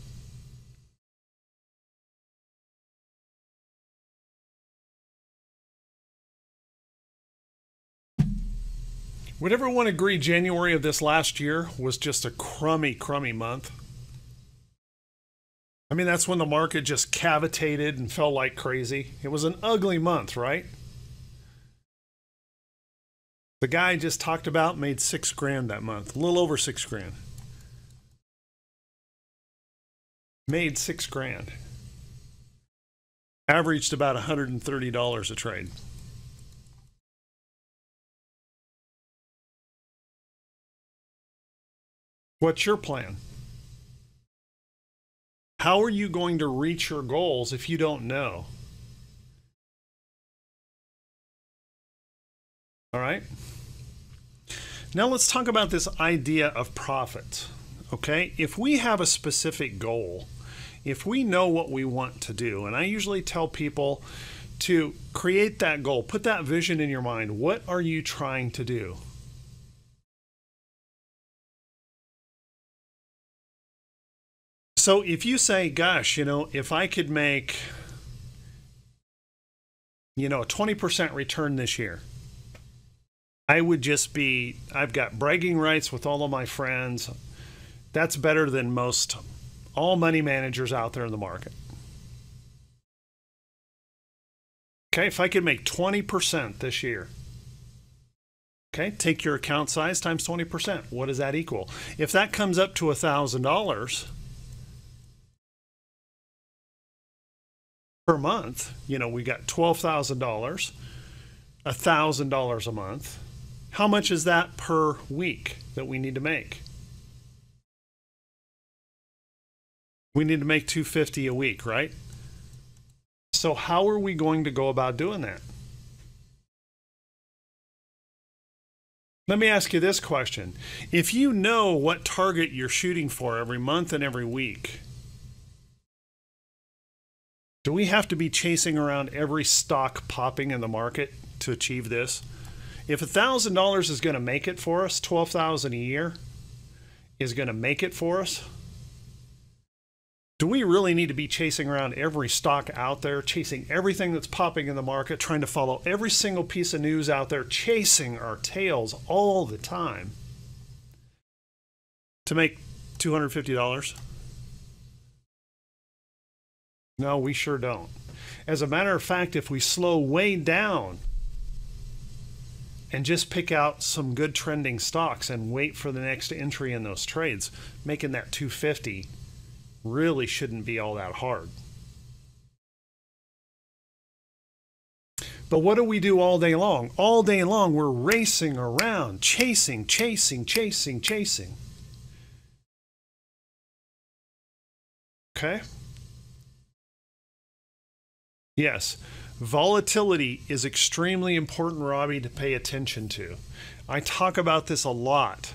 Would everyone agree January of this last year was just a crummy, crummy month? I mean, that's when the market just cavitated and fell like crazy. It was an ugly month, right? The guy I just talked about made six grand that month, a little over six grand. Made six grand. Averaged about $130 a trade. What's your plan? How are you going to reach your goals if you don't know? All right. Now let's talk about this idea of profit. Okay. If we have a specific goal, if we know what we want to do, and I usually tell people to create that goal, put that vision in your mind. What are you trying to do? So if you say, gosh, you know, if I could make, you know, a 20% return this year, I would just be, I've got bragging rights with all of my friends. That's better than most all money managers out there in the market. Okay, if I could make 20% this year, okay, take your account size times 20%. What does that equal? If that comes up to $1,000, per month, you know, we got $12,000, $1,000 a month. How much is that per week that we need to make? We need to make 250 a week, right? So how are we going to go about doing that? Let me ask you this question. If you know what target you're shooting for every month and every week, do we have to be chasing around every stock popping in the market to achieve this? If $1,000 is going to make it for us, 12,000 a year is going to make it for us, do we really need to be chasing around every stock out there, chasing everything that's popping in the market, trying to follow every single piece of news out there, chasing our tails all the time to make $250? No, we sure don't. As a matter of fact, if we slow way down and just pick out some good trending stocks and wait for the next entry in those trades, making that 250 really shouldn't be all that hard. But what do we do all day long? All day long, we're racing around, chasing, chasing, chasing, chasing. Okay? Yes, volatility is extremely important, Robbie, to pay attention to. I talk about this a lot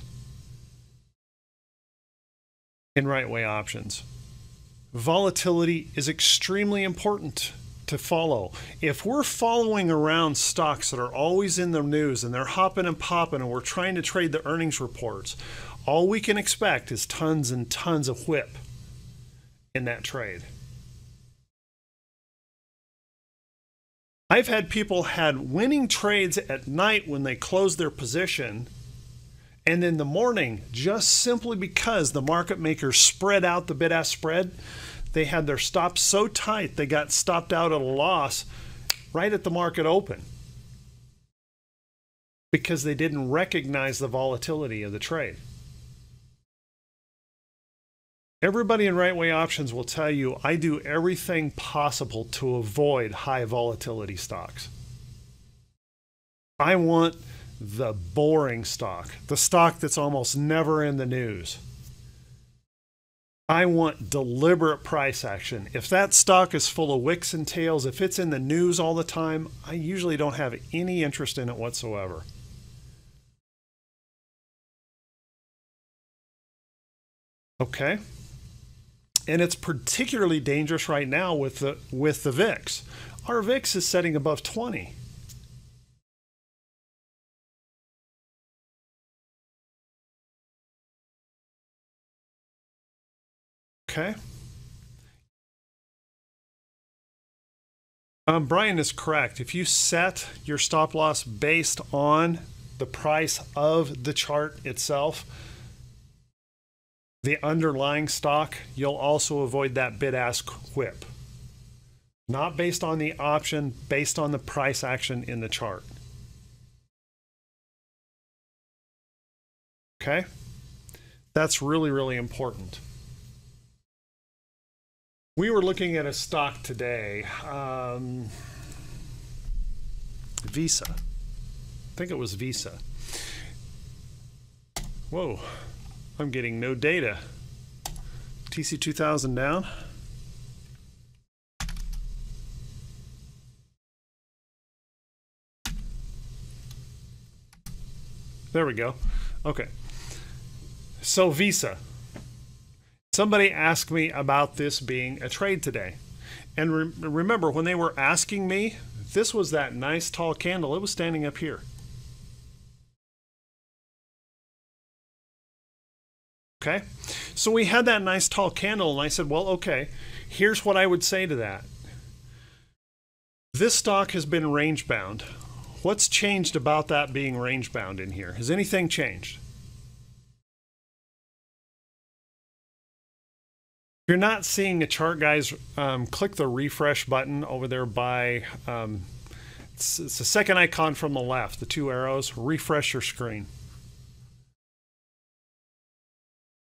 in right way options. Volatility is extremely important to follow. If we're following around stocks that are always in the news and they're hopping and popping and we're trying to trade the earnings reports, all we can expect is tons and tons of whip in that trade. I've had people had winning trades at night when they close their position and in the morning just simply because the market makers spread out the bid ask spread they had their stops so tight they got stopped out at a loss right at the market open because they didn't recognize the volatility of the trade Everybody in Right Way Options will tell you I do everything possible to avoid high volatility stocks. I want the boring stock, the stock that's almost never in the news. I want deliberate price action. If that stock is full of wicks and tails, if it's in the news all the time, I usually don't have any interest in it whatsoever. Okay and it's particularly dangerous right now with the with the VIX. Our VIX is setting above 20. Okay. Um, Brian is correct. If you set your stop loss based on the price of the chart itself, the underlying stock, you'll also avoid that bid ask whip. Not based on the option, based on the price action in the chart. Okay? That's really, really important. We were looking at a stock today, um, Visa. I think it was Visa. Whoa, I'm getting no data. TC2000 down. There we go. Okay. So Visa. Somebody asked me about this being a trade today. And re- remember, when they were asking me, this was that nice tall candle. It was standing up here. Okay. So we had that nice tall candle, and I said, well, okay, here's what I would say to that. This stock has been range bound. What's changed about that being range bound in here? Has anything changed? If you're not seeing a chart, guys, um, click the refresh button over there by um, it's, it's the second icon from the left, the two arrows. Refresh your screen.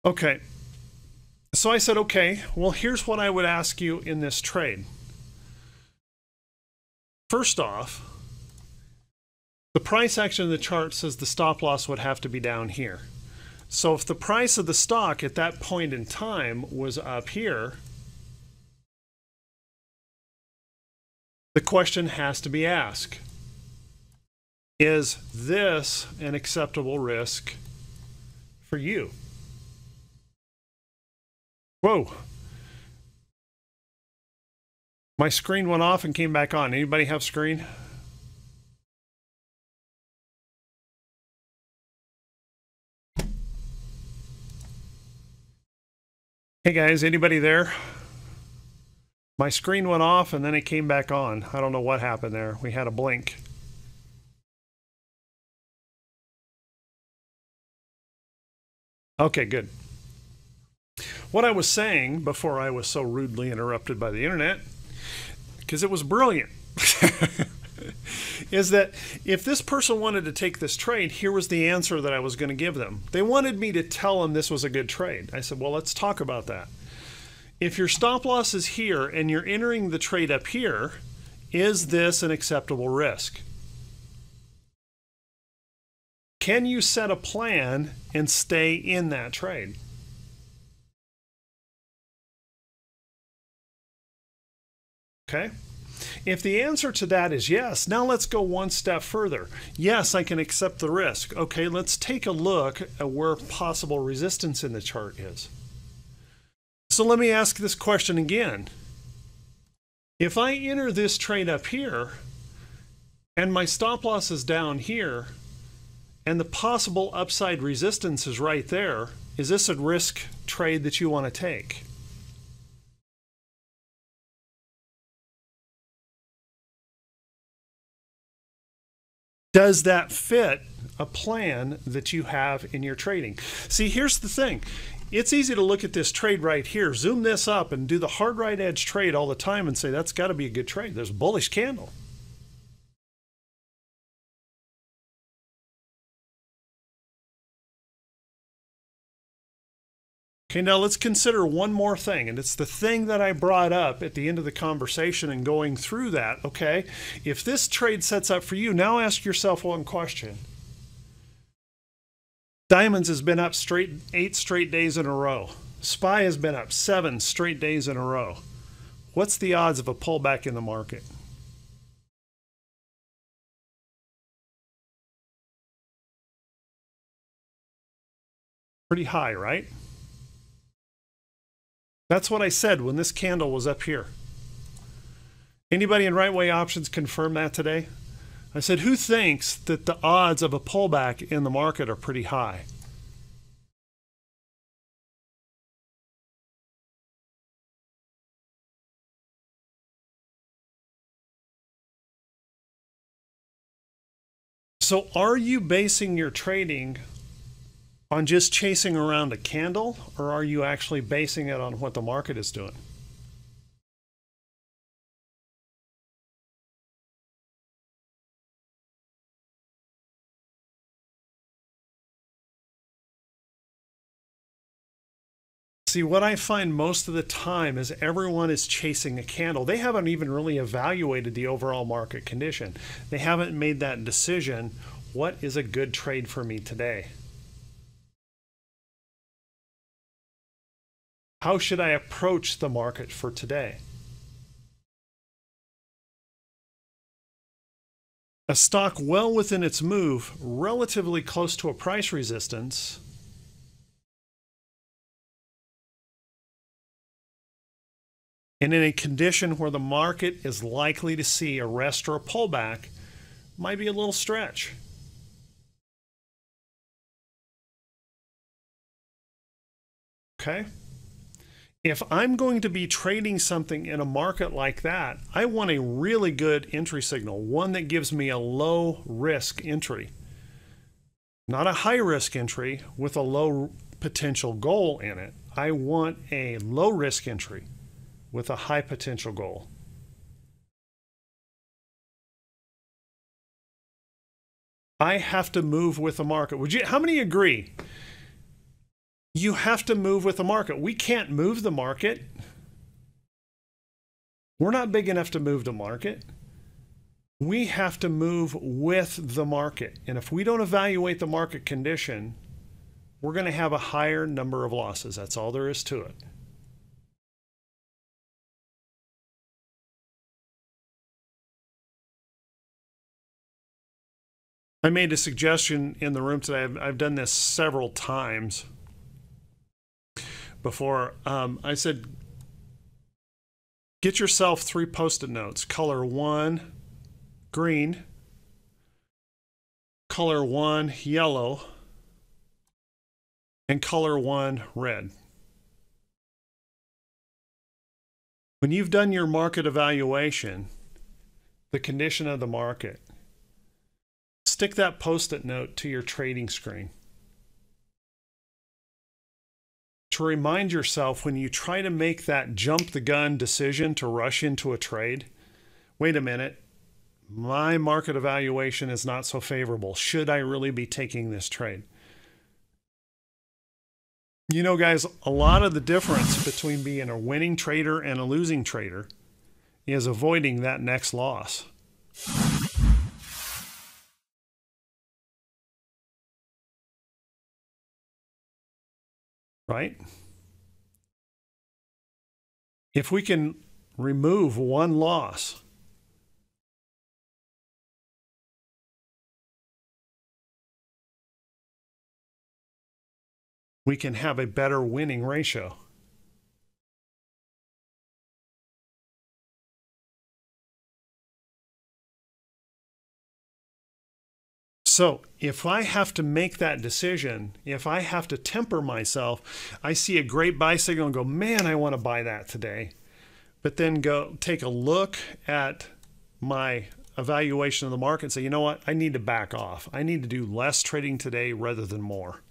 Okay. So I said, okay, well, here's what I would ask you in this trade. First off, the price action of the chart says the stop loss would have to be down here. So if the price of the stock at that point in time was up here, the question has to be asked Is this an acceptable risk for you? Whoa. My screen went off and came back on. Anybody have screen? Hey guys, anybody there? My screen went off and then it came back on. I don't know what happened there. We had a blink. Okay, good. What I was saying before I was so rudely interrupted by the internet, because it was brilliant. is that if this person wanted to take this trade, here was the answer that I was going to give them. They wanted me to tell them this was a good trade. I said, well, let's talk about that. If your stop loss is here and you're entering the trade up here, is this an acceptable risk? Can you set a plan and stay in that trade? Okay. If the answer to that is yes, now let's go one step further. Yes, I can accept the risk. Okay, let's take a look at where possible resistance in the chart is. So let me ask this question again. If I enter this trade up here and my stop loss is down here and the possible upside resistance is right there, is this a risk trade that you want to take? Does that fit a plan that you have in your trading? See, here's the thing. It's easy to look at this trade right here, zoom this up, and do the hard right edge trade all the time and say that's got to be a good trade. There's a bullish candle. Okay, now let's consider one more thing, and it's the thing that I brought up at the end of the conversation and going through that. Okay, if this trade sets up for you, now ask yourself one question. Diamonds has been up straight eight straight days in a row. SPY has been up seven straight days in a row. What's the odds of a pullback in the market? Pretty high, right? That's what I said when this candle was up here. Anybody in Right Way Options confirm that today? I said, who thinks that the odds of a pullback in the market are pretty high? So, are you basing your trading on just chasing around a candle, or are you actually basing it on what the market is doing? See, what I find most of the time is everyone is chasing a candle. They haven't even really evaluated the overall market condition. They haven't made that decision what is a good trade for me today? How should I approach the market for today? A stock well within its move, relatively close to a price resistance, and in a condition where the market is likely to see a rest or a pullback, might be a little stretch. Okay? If I'm going to be trading something in a market like that, I want a really good entry signal, one that gives me a low risk entry. Not a high risk entry with a low potential goal in it. I want a low risk entry with a high potential goal. I have to move with the market. Would you how many agree? You have to move with the market. We can't move the market. We're not big enough to move the market. We have to move with the market. And if we don't evaluate the market condition, we're going to have a higher number of losses. That's all there is to it. I made a suggestion in the room today. I've, I've done this several times before. Um, I said, get yourself three post it notes. Color one green, color one yellow, and color one red. When you've done your market evaluation, the condition of the market, stick that post it note to your trading screen. To remind yourself when you try to make that jump the gun decision to rush into a trade, wait a minute, my market evaluation is not so favorable. Should I really be taking this trade? You know, guys, a lot of the difference between being a winning trader and a losing trader is avoiding that next loss. Right? If we can remove one loss, we can have a better winning ratio. So if I have to make that decision, if I have to temper myself, I see a great buy signal and go, man, I want to buy that today. But then go take a look at my evaluation of the market and say, you know what, I need to back off. I need to do less trading today rather than more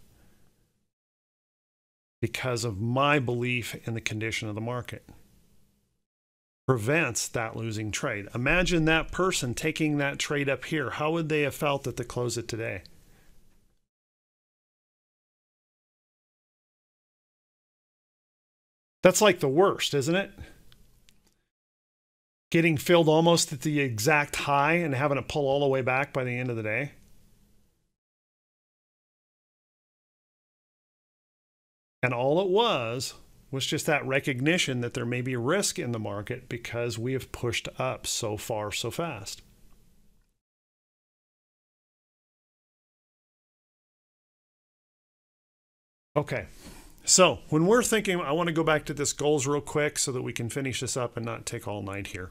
because of my belief in the condition of the market prevents that losing trade. Imagine that person taking that trade up here. How would they have felt at the close of today? That's like the worst, isn't it? Getting filled almost at the exact high and having to pull all the way back by the end of the day. And all it was was just that recognition that there may be risk in the market because we have pushed up so far so fast. Okay, so when we're thinking, I want to go back to this goals real quick so that we can finish this up and not take all night here.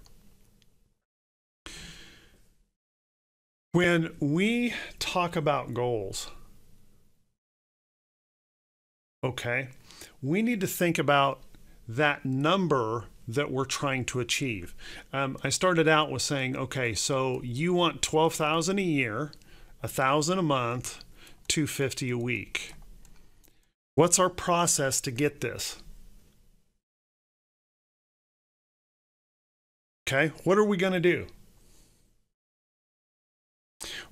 When we talk about goals, okay, we need to think about that number that we're trying to achieve. Um, I started out with saying, okay, so you want 12,000 a year a thousand a month, 250 a week. What's our process to get this? Okay, what are we going to do?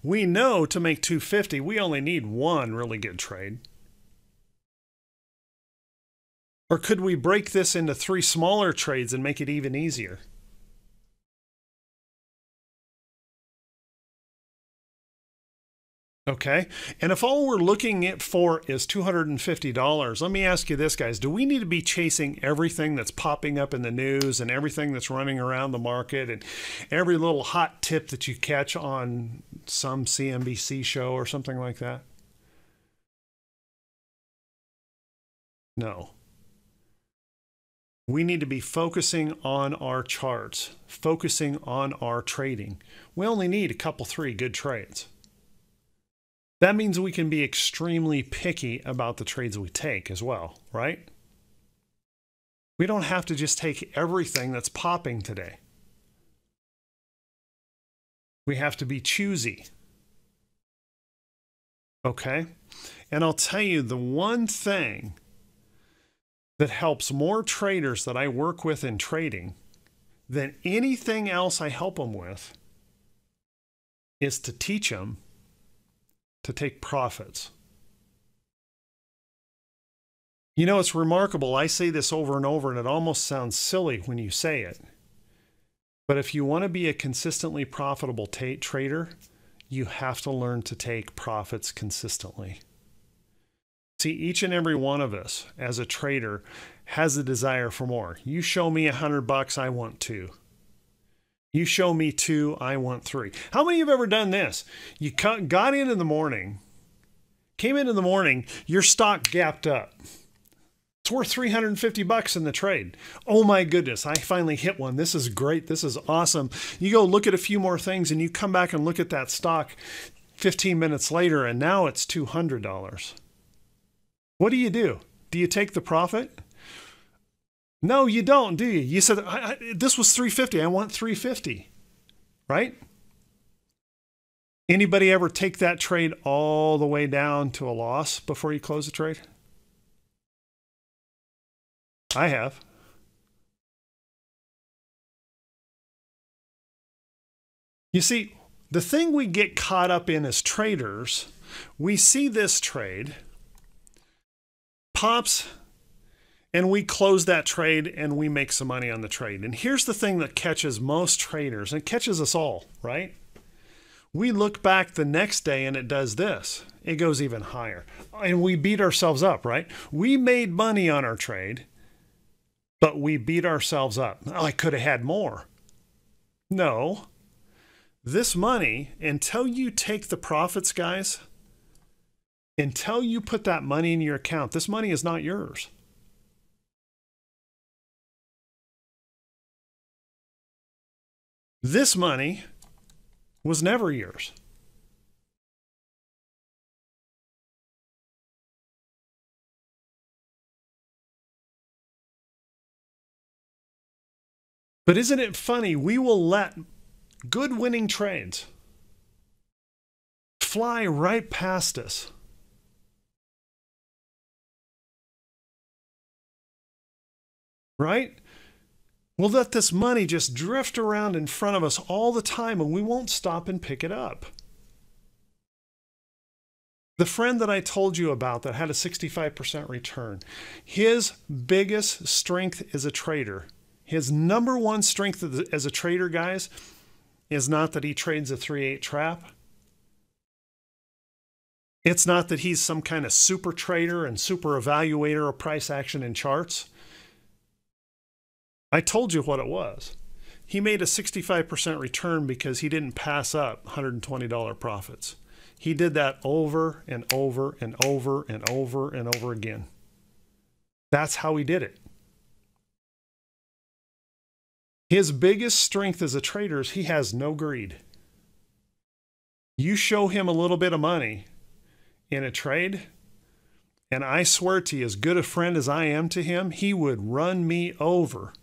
We know to make 250, we only need one really good trade. Or could we break this into three smaller trades and make it even easier? Okay. And if all we're looking at for is $250, let me ask you this, guys. Do we need to be chasing everything that's popping up in the news and everything that's running around the market and every little hot tip that you catch on some CNBC show or something like that? No. We need to be focusing on our charts, focusing on our trading. We only need a couple, three good trades. That means we can be extremely picky about the trades we take as well, right? We don't have to just take everything that's popping today. We have to be choosy. Okay? And I'll tell you the one thing that helps more traders that I work with in trading than anything else I help them with is to teach them to take profits. You know, it's remarkable. I say this over and over, and it almost sounds silly when you say it. But if you want to be a consistently profitable trader, you have to learn to take profits consistently. See, each and every one of us as a trader has a desire for more. You show me a hundred bucks, I want two. You show me two, I want three. How many of you have ever done this? You got in in the morning, came in in the morning, your stock gapped up. It's worth 350 bucks in the trade. Oh my goodness, I finally hit one. This is great. This is awesome. You go look at a few more things and you come back and look at that stock 15 minutes later and now it's $200. What do you do? Do you take the profit? No, you don't, do you? You said I, I, this was 350. I want 350. Right? Anybody ever take that trade all the way down to a loss before you close the trade? I have. You see, the thing we get caught up in as traders, we see this trade pops and we close that trade and we make some money on the trade. And here's the thing that catches most traders and catches us all, right? We look back the next day and it does this. It goes even higher. And we beat ourselves up, right? We made money on our trade, but we beat ourselves up. Oh, I could have had more. No. This money, until you take the profits, guys, until you put that money in your account, this money is not yours. This money was never yours. But isn't it funny? We will let good winning trades fly right past us. Right? We'll let this money just drift around in front of us all the time and we won't stop and pick it up. The friend that I told you about that had a 65% return, his biggest strength as a trader, his number one strength as a trader, guys, is not that he trades a 3 8 trap. It's not that he's some kind of super trader and super evaluator of price action and charts. I told you what it was. He made a 65% return because he didn't pass up $120 profits. He did that over and over and over and over and over again. That's how he did it. His biggest strength as a trader is he has no greed. You show him a little bit of money in a trade, and I swear to you, as good a friend as I am to him, he would run me over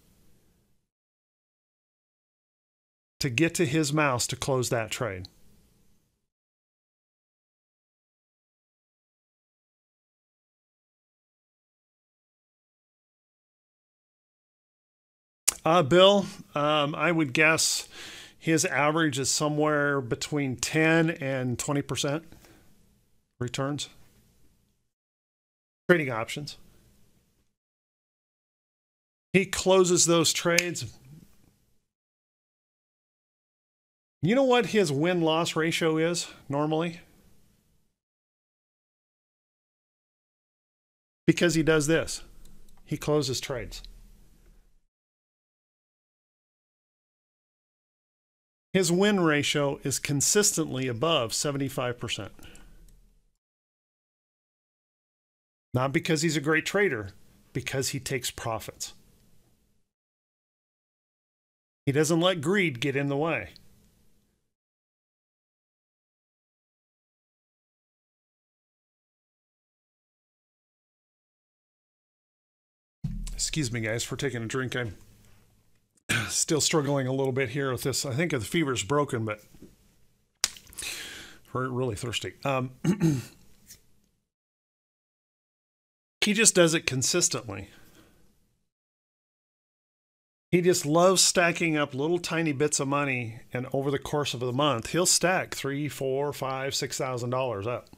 to get to his mouse to close that trade. Uh, Bill, um, I would guess his average is somewhere between 10 and 20% returns. Trading options. He closes those trades You know what his win loss ratio is normally? Because he does this he closes trades. His win ratio is consistently above 75%. Not because he's a great trader, because he takes profits. He doesn't let greed get in the way. Excuse me, guys, for taking a drink. I'm still struggling a little bit here with this. I think the fever's broken, but we're really thirsty. Um, he just does it consistently. He just loves stacking up little tiny bits of money, and over the course of the month, he'll stack three, four, five, six thousand dollars up.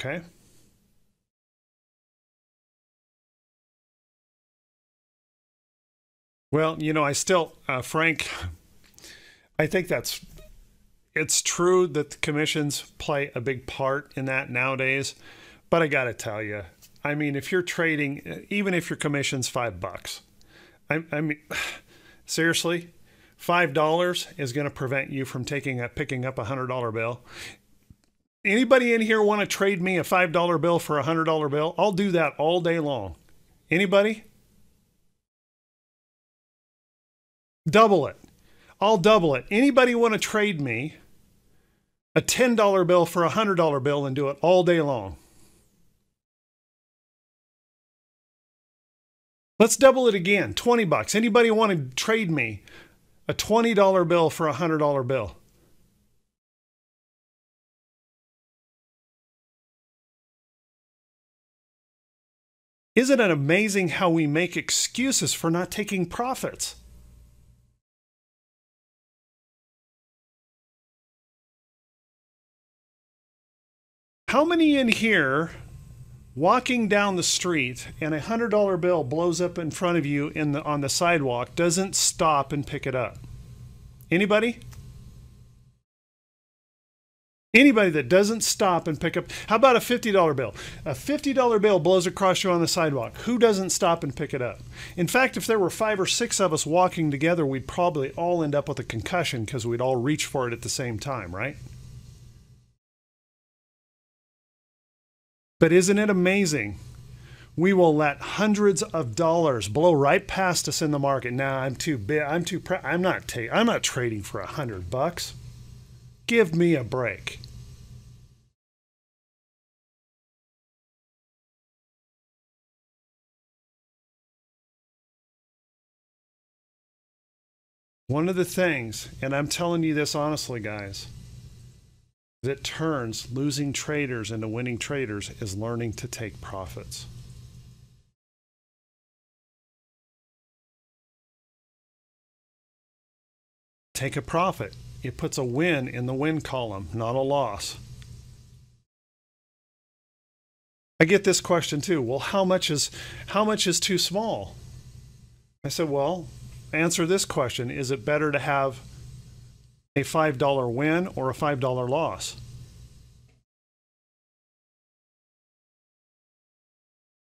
Okay. Well, you know, I still, uh, Frank, I think that's, it's true that the commissions play a big part in that nowadays. But I got to tell you, I mean, if you're trading, even if your commission's five bucks, I, I mean, seriously, five dollars is going to prevent you from taking a picking up a hundred dollar bill. Anybody in here want to trade me a $5 bill for a $100 bill? I'll do that all day long. Anybody? Double it. I'll double it. Anybody want to trade me a $10 bill for a $100 bill and do it all day long? Let's double it again. 20 bucks. Anybody want to trade me a $20 bill for a $100 bill? Isn't it amazing how we make excuses for not taking profits? How many in here walking down the street and a hundred dollar bill blows up in front of you in the on the sidewalk doesn't stop and pick it up? Anybody? Anybody that doesn't stop and pick up, how about a $50 bill? A $50 bill blows across you on the sidewalk. Who doesn't stop and pick it up? In fact, if there were five or six of us walking together, we'd probably all end up with a concussion because we'd all reach for it at the same time, right? But isn't it amazing? We will let hundreds of dollars blow right past us in the market. Now I'm too big. I'm too. I'm not. Ta- I'm not trading for a hundred bucks. Give me a break. One of the things, and I'm telling you this honestly, guys, that turns losing traders into winning traders is learning to take profits. Take a profit it puts a win in the win column, not a loss. I get this question too. Well, how much is how much is too small? I said, well, answer this question. Is it better to have a $5 win or a $5 loss?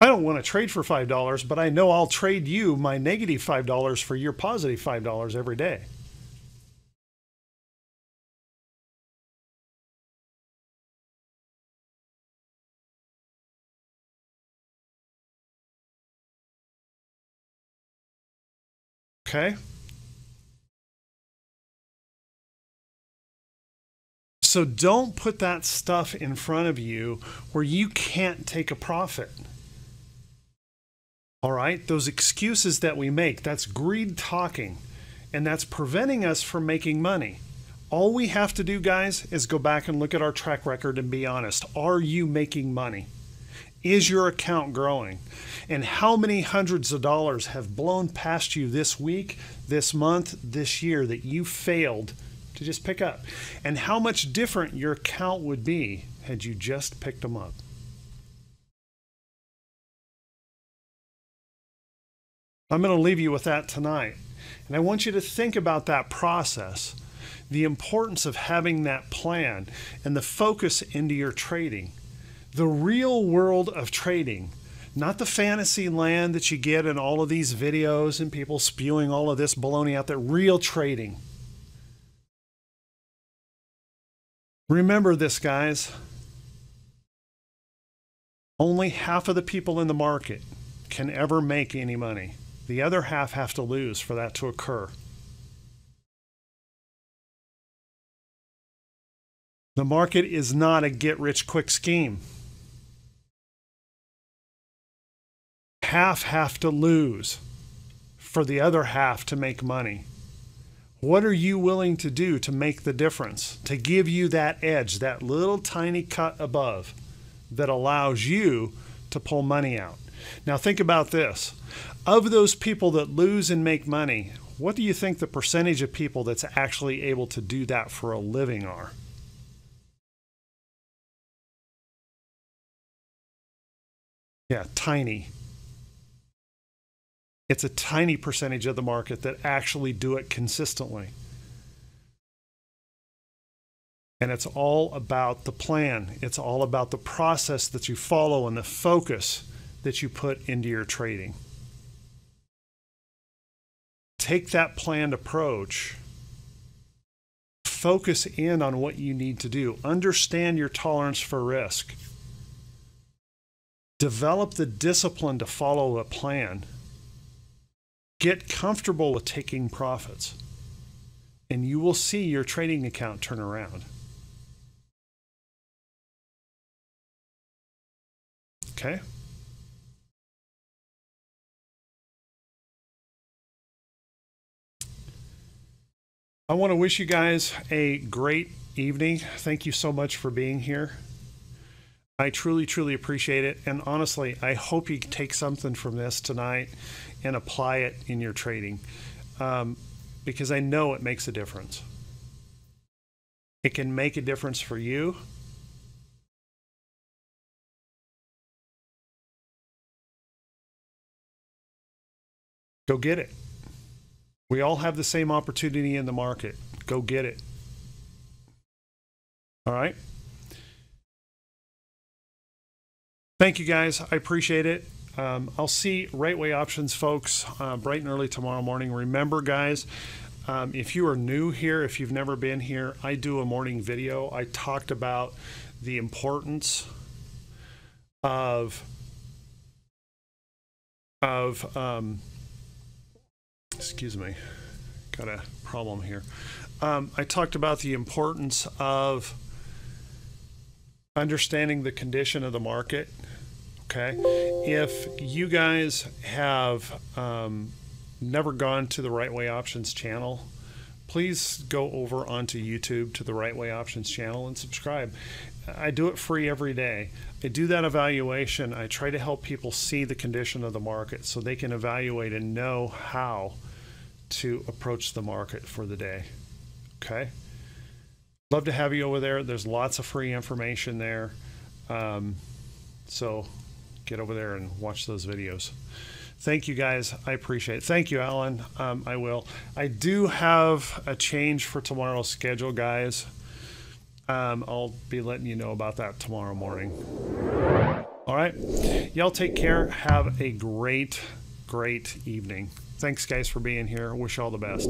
I don't want to trade for $5, but I know I'll trade you my negative $5 for your positive $5 every day. Okay? So don't put that stuff in front of you where you can't take a profit. All right? Those excuses that we make, that's greed talking, and that's preventing us from making money. All we have to do, guys, is go back and look at our track record and be honest. Are you making money? Is your account growing? And how many hundreds of dollars have blown past you this week, this month, this year that you failed to just pick up? And how much different your account would be had you just picked them up? I'm going to leave you with that tonight. And I want you to think about that process, the importance of having that plan and the focus into your trading. The real world of trading, not the fantasy land that you get in all of these videos and people spewing all of this baloney out there. Real trading. Remember this, guys. Only half of the people in the market can ever make any money. The other half have to lose for that to occur. The market is not a get rich quick scheme. Half have to lose for the other half to make money. What are you willing to do to make the difference, to give you that edge, that little tiny cut above that allows you to pull money out? Now, think about this of those people that lose and make money, what do you think the percentage of people that's actually able to do that for a living are? Yeah, tiny. It's a tiny percentage of the market that actually do it consistently. And it's all about the plan. It's all about the process that you follow and the focus that you put into your trading. Take that planned approach, focus in on what you need to do, understand your tolerance for risk, develop the discipline to follow a plan, get comfortable with taking profits, and you will see your trading account turn around. Okay? I want to wish you guys a great evening. Thank you so much for being here. I truly, truly appreciate it. And honestly, I hope you take something from this tonight and apply it in your trading um, because I know it makes a difference. It can make a difference for you. Go get it. We all have the same opportunity in the market. Go get it. All right. Thank you guys. I appreciate it. Um, I'll see Right Way Options folks uh, bright and early tomorrow morning. Remember, guys, um, if you are new here, if you've never been here, I do a morning video. I talked about the importance of of um, excuse me, got a problem here. Um, I talked about the importance of understanding the condition of the market. Okay. If you guys have um, never gone to the Right Way Options channel, please go over onto YouTube to the Right Way Options channel and subscribe. I do it free every day. I do that evaluation. I try to help people see the condition of the market so they can evaluate and know how to approach the market for the day. Okay. Love to have you over there. There's lots of free information there. Um, so get over there and watch those videos. Thank you guys. I appreciate it. Thank you, Alan. Um, I will. I do have a change for tomorrow's schedule, guys. Um, I'll be letting you know about that tomorrow morning. All right. Y'all take care. Have a great, great evening. Thanks, guys, for being here. Wish you all the best.